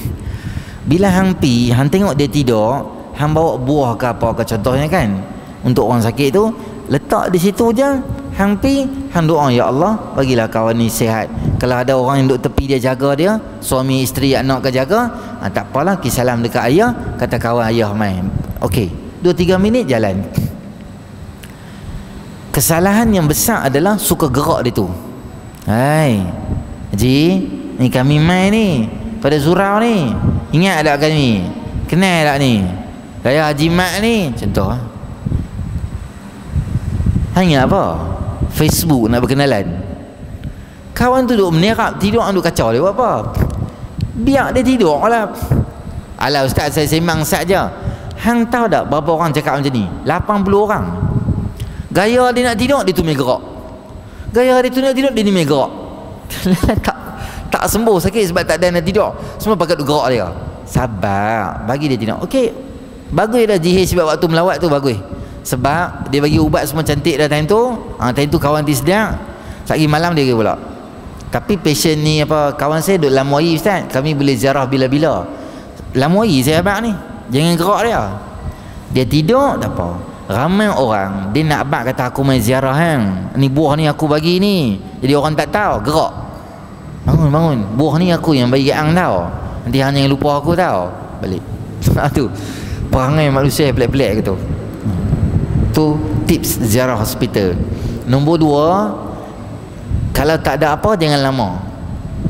Bila hang pi hang tengok dia tidur hang bawa buah ke apa ke contohnya kan untuk orang sakit tu letak di situ je hang pi hang doa ya Allah bagilah kawan ni sihat. Kalau ada orang yang duduk tepi dia jaga dia suami isteri anak ke jaga ha, tak apalah kisah salam dekat ayah kata kawan ayah main. Okey 2 3 minit jalan. Kesalahan yang besar adalah suka gerak dia tu hai. Haji ni kami main ni. Pada surau ni. Ingat tak kami? Kenal tak ni? Gaya Haji Mat ni. Contoh ah. Hanya apa? Facebook nak berkenalan. Kawan tu duduk menerap Tidur duduk kacau dia. Buat apa? Biar dia tidur lah. Alah ustaz saya sembang saja Hang tahu tak berapa orang cakap macam ni? 80 orang. Gaya dia nak tidur dia tu gerak Gaya dia tu nak tidur dia ni gerak. [laughs] Tak, tak sembuh sakit sebab tak ada nak tidur. Semua pakai duduk gerak dia. Sabar. Bagi dia tidur. Okey. Bagus dah jihad sebab waktu melawat tu bagus. Sebab dia bagi ubat semua cantik dah time tu. Ha, Time tu kawan dia sedia malam dia pula. Tapi patient ni apa Kawan saya duduk Lamuai Ustaz. Kami boleh ziarah bila-bila. Lamuai saya abang ni. Jangan gerak dia. Dia tidur tak apa Ramai orang Dia nak abang kata aku main ziarah hang. Ni buah ni aku bagi ni. Jadi orang tak tahu Gerak. Bangun bangun. Buah ni aku yang bagi ang tau. Nanti hanya yang lupa aku tau. Balik. [laughs] Tu. Perangai manusia pelik-pelik gitu. Tu tips ziarah hospital. Nombor dua kalau tak ada apa jangan lama.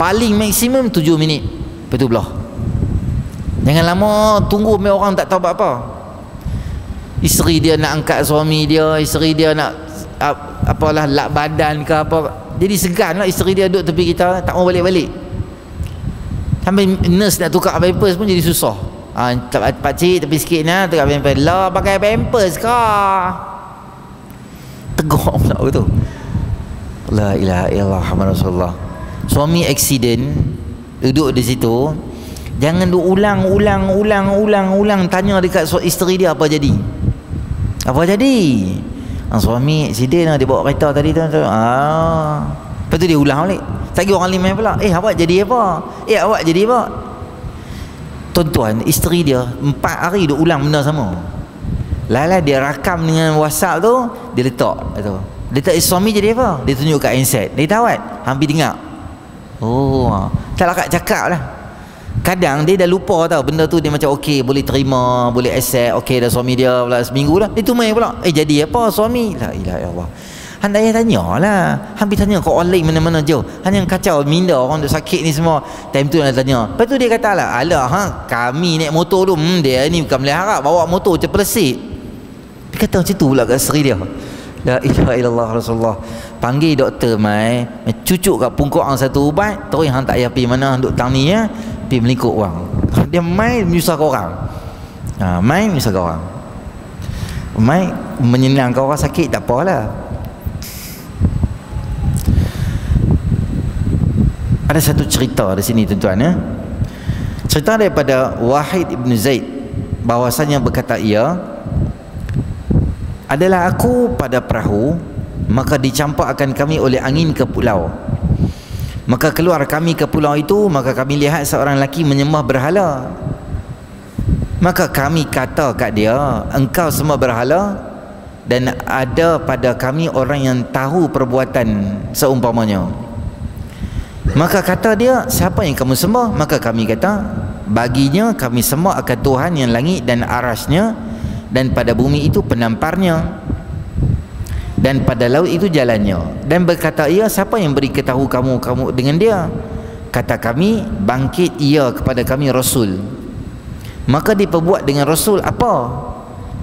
Paling maksimum tujuh minit. Betul belah. Jangan lama tunggu orang tak tahu apa-apa isteri dia nak angkat suami dia isteri dia nak apalah lak badan ke apa jadi segan lah isteri dia duduk tepi kita tak mau balik-balik sampai nurse nak tukar pampers pun jadi susah Ah, ha, pak cik tepi sikit nah, tukar pampers. Lah pakai pampers ke? Tegak pula tu. La ilaha illallah Muhammad Rasulullah. Suami accident duduk di situ. Jangan duk ulang ulang ulang ulang ulang tanya dekat isteri dia apa jadi. Apa jadi? Ha, suami accident lah, dia bawa kereta tadi tu. Ah. Lepas tu dia ulang balik. Sagi orang lain main pula. Eh awak jadi apa? Eh awak jadi apa? Tuan-tuan, isteri dia empat hari duk ulang benda sama. Lala dia rakam dengan WhatsApp tu, dia letak tu. Dia tak suami jadi apa? Dia tunjuk kat handset. Dia tahu kan? Hampir dengar. Oh, tak lakat cakap lah. Kadang dia dah lupa tau benda tu dia macam okey boleh terima, boleh accept, okey dah suami dia pula seminggu dah. Itu main pula. Eh jadi apa suami? La ilaha illallah. Hanya ayah tanya lah Hampir tanya kau online mana-mana jauh Hanya kacau minda orang duk sakit ni semua Time tu nak tanya Lepas tu dia kata lah Alah ha, kami naik motor tu hmm, Dia ni bukan boleh harap Bawa motor je pelesik Dia kata macam tu pula kat isteri dia La ilaha illallah Rasulullah Panggil doktor mai Cucuk kat pungkuk orang satu ubat Terus hang tak payah pergi mana Duk tang ni ya Pergi melingkup orang. Dia main menyusahkan orang. Ha, Main menyusahkan orang. Main menyenangkan orang sakit tak apalah. Ada satu cerita di sini tuan-tuan ya. Cerita daripada Wahid ibn Zaid. Bahwasanya berkata ia adalah aku pada perahu maka dicampakkan kami oleh angin ke pulau. Maka keluar kami ke pulau itu maka kami lihat seorang lelaki menyembah berhala. Maka kami kata kat dia, engkau semua berhala dan ada pada kami orang yang tahu perbuatan seumpamanya. Maka kata dia, siapa yang kamu sembah? Maka kami kata, baginya kami sembah akan Tuhan yang langit dan arasnya dan pada bumi itu penamparnya dan pada laut itu jalannya. Dan berkata ia siapa yang beri ketahu kamu kamu dengan dia? Kata kami bangkit ia kepada kami rasul. Maka diperbuat dengan rasul apa?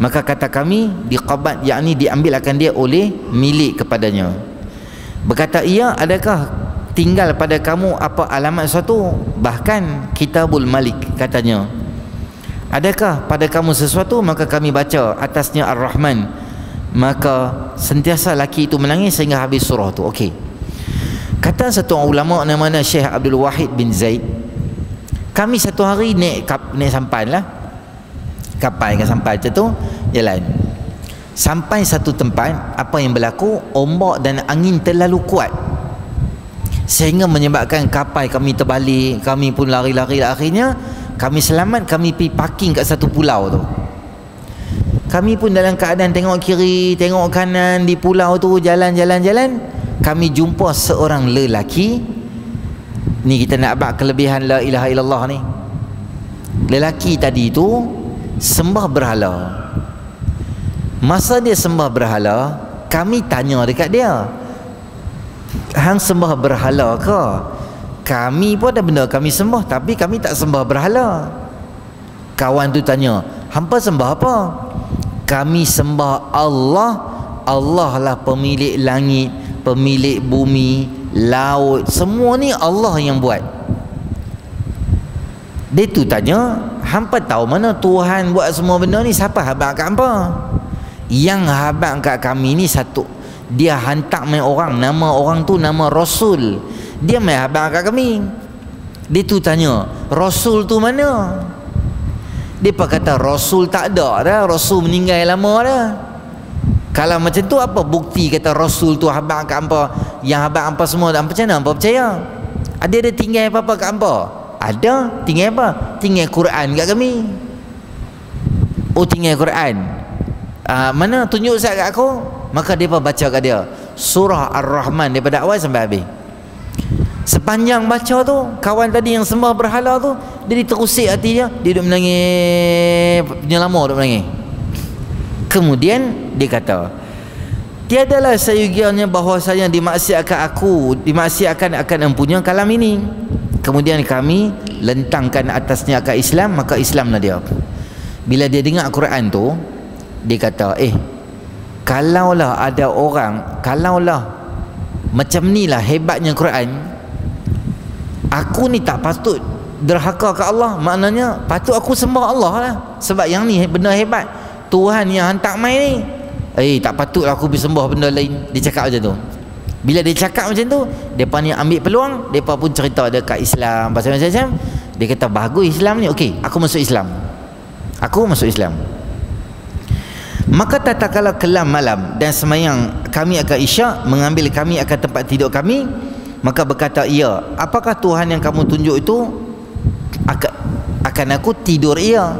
Maka kata kami diqabat yakni diambil akan dia oleh milik kepadanya. Berkata ia adakah tinggal pada kamu apa alamat sesuatu bahkan kitabul malik katanya. Adakah pada kamu sesuatu? Maka kami baca atasnya ar-rahman maka sentiasa laki itu menangis sehingga habis surah tu. Okey. Kata satu ulama namanya Syekh Abdul Wahid bin Zaid kami satu hari naik kap, naik sampan lah. Kapal ke sampan macam tu jalan sampai satu tempat apa yang berlaku? Ombak dan angin terlalu kuat. Sehingga menyebabkan kapal kami terbalik kami pun lari-lari. Akhirnya kami selamat kami pergi parking kat satu pulau tu kami pun dalam keadaan tengok kiri tengok kanan di pulau tu jalan-jalan-jalan kami jumpa seorang lelaki. Ni kita nak abad kelebihan la ilaha illallah ni. Lelaki tadi tu sembah berhala. Masa dia sembah berhala kami tanya dekat dia hang sembah berhala ke? Kami pun ada benda kami sembah tapi kami tak sembah berhala. Kawan tu tanya hampa sembah apa kami sembah Allah. Allah lah pemilik langit pemilik bumi laut. Semua ni Allah yang buat. Dia tu tanya hampa tahu mana Tuhan buat semua benda ni? Siapa habaq kat hampa? Yang habaq kat kami ni satu. Dia hantar main orang. Nama orang tu nama rasul. Dia main abang kat kami. Dia tu tanya rasul tu mana dia kata rasul tak ada dah. Rasul meninggal lama dah. Kalau macam tu apa bukti kata rasul tu abang kat hampa? Yang abang hampa semua hampa macam mana hampa percaya? Ada ada tinggal apa-apa kat hampa? Ada. Tinggal apa? Tinggal Quran kat kami. Oh tinggal Quran. Uh, mana tunjuk saya kat aku? Maka dia baca kat dia. Surah ar-rahman daripada awal sampai habis sepanjang baca tu kawan tadi yang sembah berhala tu dia diterusik hati dia dia duduk menangis penyelama duduk menangis. Kemudian dia kata tiadalah sayugiannya bahwasanya dimaksiatkan aku dimaksiatkan akan empunya kalam ini. Kemudian kami lentangkan atasnya akal Islam maka Islamlah dia. Bila dia dengar Quran tu dia kata eh kalaulah ada orang kalaulah macam ni lah hebatnya Quran aku ni tak patut derhaka ke Allah. Maknanya patut aku sembah Allah lah. Sebab yang ni benda hebat. Tuhan yang hantar main ni. Eh tak patut aku pergi sembah benda lain. Dia cakap macam tu. Bila dia cakap macam tu mereka ni ambil peluang mereka pun cerita dekat Islam pasal macam-macam. Dia kata bagus Islam ni. Okey aku masuk Islam. Aku masuk Islam. Maka tatkala kelam malam dan semayang kami akan isyak mengambil kami akan tempat tidur kami maka berkata ia apakah Tuhan yang kamu tunjuk itu? Akan aku tidur ia.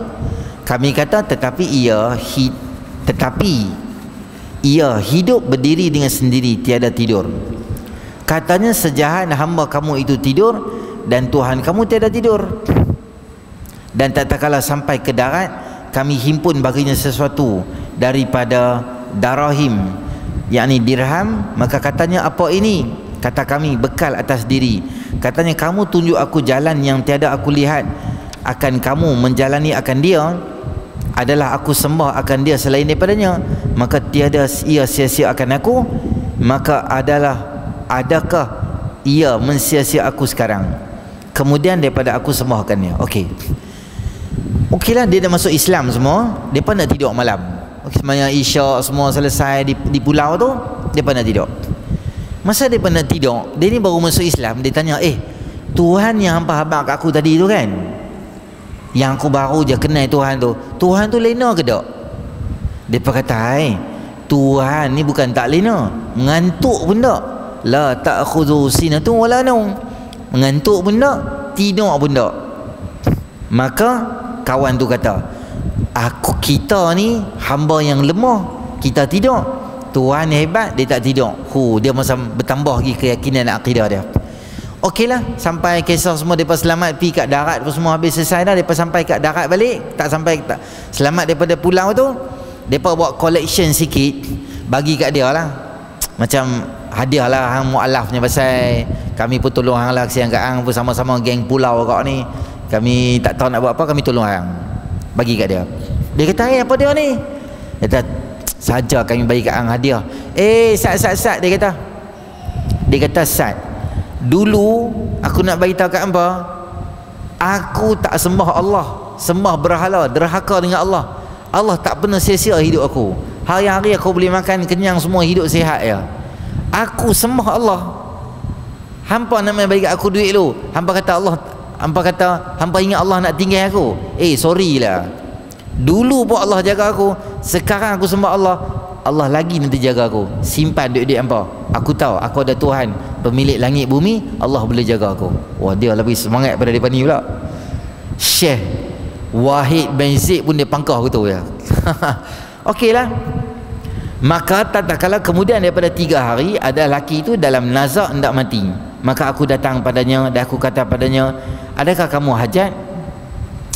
Kami kata tetapi ia hi, tetapi ia hidup berdiri dengan sendiri tiada tidur. Katanya sejahat hamba kamu itu tidur dan Tuhan kamu tiada tidur. Dan tak tak kala sampai ke darat kami himpun baginya sesuatu daripada darahim yakni dirham. Maka katanya apa ini kata kami bekal atas diri. Katanya kamu tunjuk aku jalan yang tiada aku lihat. Akan kamu menjalani akan dia adalah aku sembah akan dia selain daripadanya. Maka tiada ia sia-sia akan aku maka adalah adakah ia mensia-sia aku sekarang? Kemudian daripada aku sembahkannya. Okey. Okeylah dia dah masuk Islam semua. Depa nak tidur malam. Okey semaya isyak semua selesai di, di pulau tu depa nak tidur masa depa nak tidur dia ni baru masuk Islam dia tanya eh Tuhan yang hampa habaq kat aku tadi tu kan? Yang aku baru je kenal Tuhan tu. Tuhan tu lena ke tak dia kata hai Tuhan ni bukan tak lena mengantuk pun tak la tak khudu sinatu wala naum mengantuk pun tak tidur pun tak maka kawan tu kata aku kita ni hamba yang lemah kita tidur Tuhan hebat dia tak tidur. Hu dia masa bertambah lagi keyakinan akidah dia. Okeylah sampai kisah semua depa selamat pi kat darat pun semua habis selesai dah depa sampai kat darat balik tak sampai tak selamat daripada pulau tu depa buat collection sikit bagi kat dia lah. Macam hadiah lah hang mualafnya pasal kami pun tolong hang lah kesian kat hang pun sama-sama geng pulau kau ni. Kami tak tahu nak buat apa kami tolong hang bagi kat dia. Dia kata eh apa dia ni? Dia kata saja kami bagi kat hang hadiah eh sat sat sat dia kata dia kata sat Dulu aku nak bagi tahu kat hangpa aku tak sembah Allah, sembah berhala, derhaka dengan Allah. Allah tak pernah sia-sia hidup aku. Hari-hari aku boleh makan kenyang semua hidup sihat ya. Aku sembah Allah. Hampa nak bagi aku duit lu. Hampa kata Allah hampa kata hampa ingat Allah nak tinggal aku. Eh sorry lah. Dulu pun Allah jaga aku, sekarang aku sembah Allah. Allah lagi nanti jaga aku. Simpan duit-duit hampa. Aku tahu aku ada Tuhan. Pemilik langit bumi Allah boleh jaga aku. Wah dia lebih semangat pada depan ni pula. Syekh Wahid bin Zaid pun dia pangkah gitu ya. [laughs] Okey lah. Maka tak tak kala kemudian daripada tiga hari ada lelaki itu dalam nazak hendak mati. Maka aku datang padanya dan aku kata padanya adakah kamu hajat?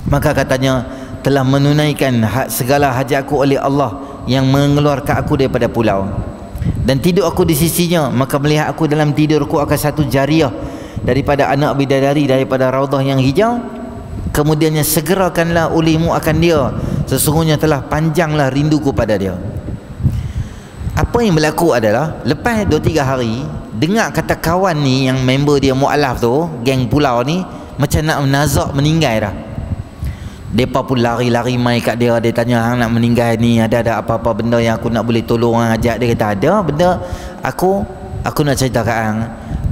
Maka katanya telah menunaikan segala hajatku oleh Allah yang mengeluarkan aku daripada pulau. Dan tidur aku di sisinya maka melihat aku dalam tidurku akan satu jariah daripada anak bidadari daripada raudah yang hijau. Kemudiannya segerakanlah ulimu akan dia. Sesungguhnya telah panjanglah rinduku pada dia. Apa yang berlaku adalah lepas 2-3 hari dengar kata kawan ni yang member dia mu'alaf tu geng pulau ni macam nak menazak meninggal dah Depa pun lari-lari mai kat dia. Dia tanya hang nak meninggal ni? Ada ada apa-apa benda yang aku nak boleh tolong hang? Ajak Dia kata ada benda Aku Aku nak cerita kat hang.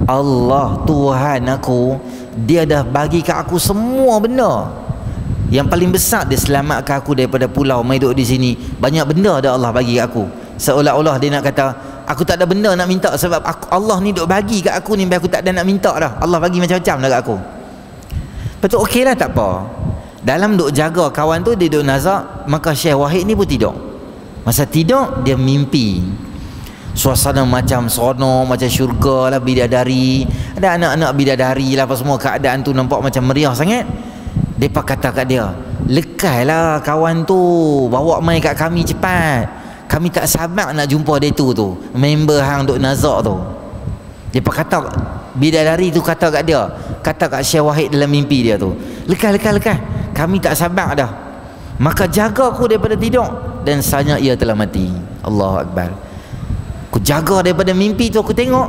Allah Tuhan aku Dia dah bagi kat aku semua benda. Yang paling besar Dia selamatkan aku daripada pulau Mai duduk di sini. Banyak benda dah Allah bagi kat aku. Seolah-olah dia nak kata Aku tak ada benda nak minta Sebab aku, Allah ni duk bagi kat aku ni Biar aku tak ada nak minta dah. Allah bagi macam-macam dah kat aku. Betul okey lah tak apa dalam duk jaga kawan tu dia duk nazak maka Syekh Wahid ni pun tidur. Masa tidur dia mimpi. Suasana macam sono macam syurga lah bidadari. Ada anak-anak bidadari lah apa semua keadaan tu nampak macam meriah sangat. Mereka kata kat dia lekailah kawan tu bawa mai kat kami cepat. Kami tak sabar nak jumpa dia tu tu. Member hang duk nazak tu. Mereka kata bidadari tu kata kat dia kata kat Syekh Wahid dalam mimpi dia tu lekah lekah lekah kami tak sabar dah. Maka jaga aku daripada tidur. Dan sanya ia telah mati. Allah Akbar. Aku jaga daripada mimpi tu aku tengok.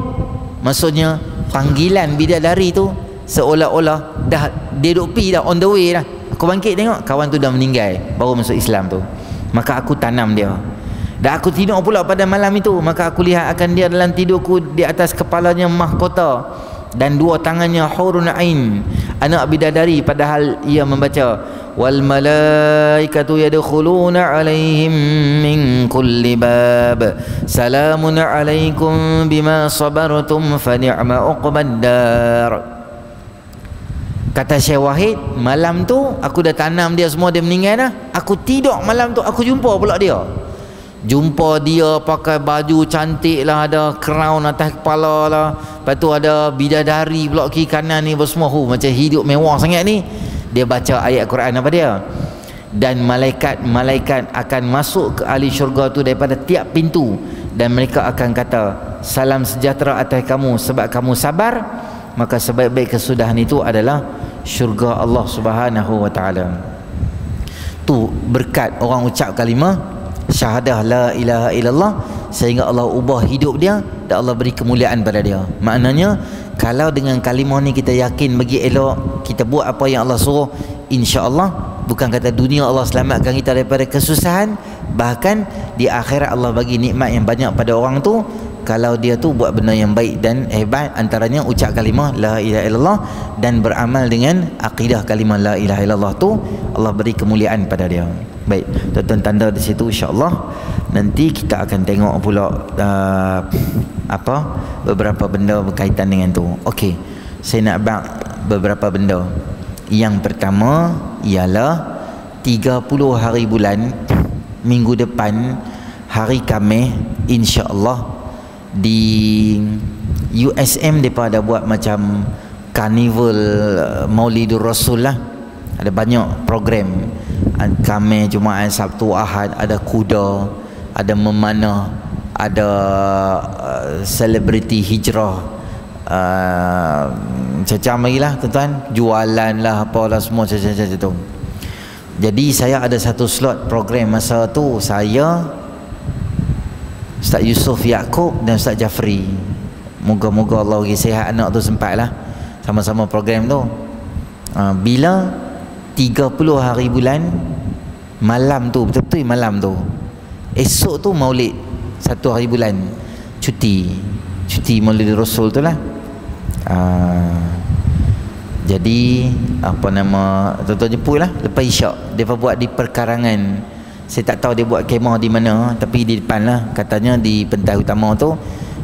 Maksudnya panggilan bidadari tu seolah-olah dah dia duk pi dah on the way dah. Aku bangkit tengok kawan tu dah meninggal. Baru masuk Islam tu. Maka aku tanam dia. Dan aku tidur pula pada malam itu. Maka aku lihat akan dia dalam tidurku di atas kepalanya mahkota. Dan dua tangannya hurun ain anak bidadari padahal ia membaca wal malaikatu yadkhuluna alaihim min kulli bab. Salamun alaikum bima sabartum fa ni'ma uqbad dar. Kata Syekh Wahid malam tu aku dah tanam dia semua dia meninggal dah. Aku tidur malam tu aku jumpa pula dia jumpa dia pakai baju cantik lah ada crown atas kepala lah. Lepas tu ada bidadari pula kiri kanan ni semua hu, macam hidup mewah sangat ni. Dia baca ayat Quran apa dia? Dan malaikat-malaikat akan masuk ke ahli syurga tu daripada tiap pintu. Dan mereka akan kata salam sejahtera atas kamu sebab kamu sabar. Maka sebaik-baik kesudahan itu adalah syurga Allah subhanahu wa ta'ala. Tu berkat orang ucap kalimah syahadah la ilaha illallah sehingga Allah ubah hidup dia dan Allah beri kemuliaan pada dia. Maknanya kalau dengan kalimah ni kita yakin bagi elok kita buat apa yang Allah suruh insya-Allah bukan kata dunia Allah selamatkan kita daripada kesusahan bahkan di akhirat Allah bagi nikmat yang banyak pada orang tu kalau dia tu buat benda yang baik dan hebat antaranya ucap kalimah la ilaha illallah dan beramal dengan akidah kalimah la ilaha illallah tu Allah beri kemuliaan pada dia. Baik tuan tanda di situ insyaallah nanti kita akan tengok pula uh, apa beberapa benda berkaitan dengan tu. Okey saya nak bang beberapa benda. Yang pertama ialah 30 hari bulan minggu depan hari Khamis insya-Allah di USM mereka ada buat macam carnival uh, Maulidur Rasul lah. Ada banyak program. Kami Jumaat Sabtu Ahad ada kuda ada memanah ada uh, selebriti uh, hijrah. Uh, macam lagi lah tuan-tuan. Jualan lah apalah semua macam-macam tu. Jadi saya ada satu slot program masa tu. Saya Ustaz Yusuf Yaakob dan Ustaz Jafri. Moga-moga Allah bagi sihat anak tu sempat lah Sama-sama program tu. Uh, Bila 30 hari bulan Malam tu Betul-betul malam tu Esok tu maulid Satu hari bulan Cuti. Cuti maulid Rasul tu lah. Uh, Jadi Apa nama Tuan-tuan jemput lah. Lepas isyak Dia buat di perkarangan saya tak tahu dia buat kemah di mana tapi di depan lah. Katanya di pentas utama tu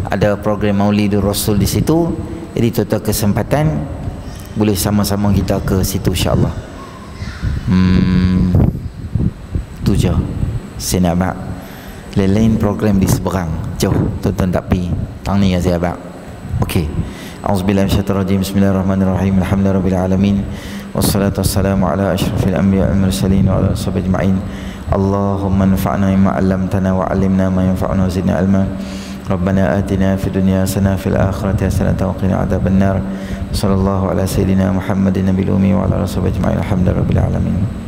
ada program Maulidur Rasul di situ. Jadi tuan-tuan kesempatan boleh sama-sama kita ke situ insyaAllah. Hmm, tu je. Saya nak abang lain-lain program di seberang. Jauh tuan-tuan tak pergi. Tang ni saya abang ok A'udzubillahiminasyaitanirrajim Bismillahirrahmanirrahim. Alhamdulillahirrahmanirrahim Wassalatu wassalamu ala ashrafil anbiya al-mursalin wa ala Allahumma anfa'na bima 'allamtana wa 'allimna ma yanfa'una wa zidna 'ilma. Rabbana atina fid dunya hasanah fil akhirati hasanah wa qina adhaban nar. Sallallahu ala sayidina Muhammadin nabiyil ummi wa ala rasulihi ajma'in. Alamin.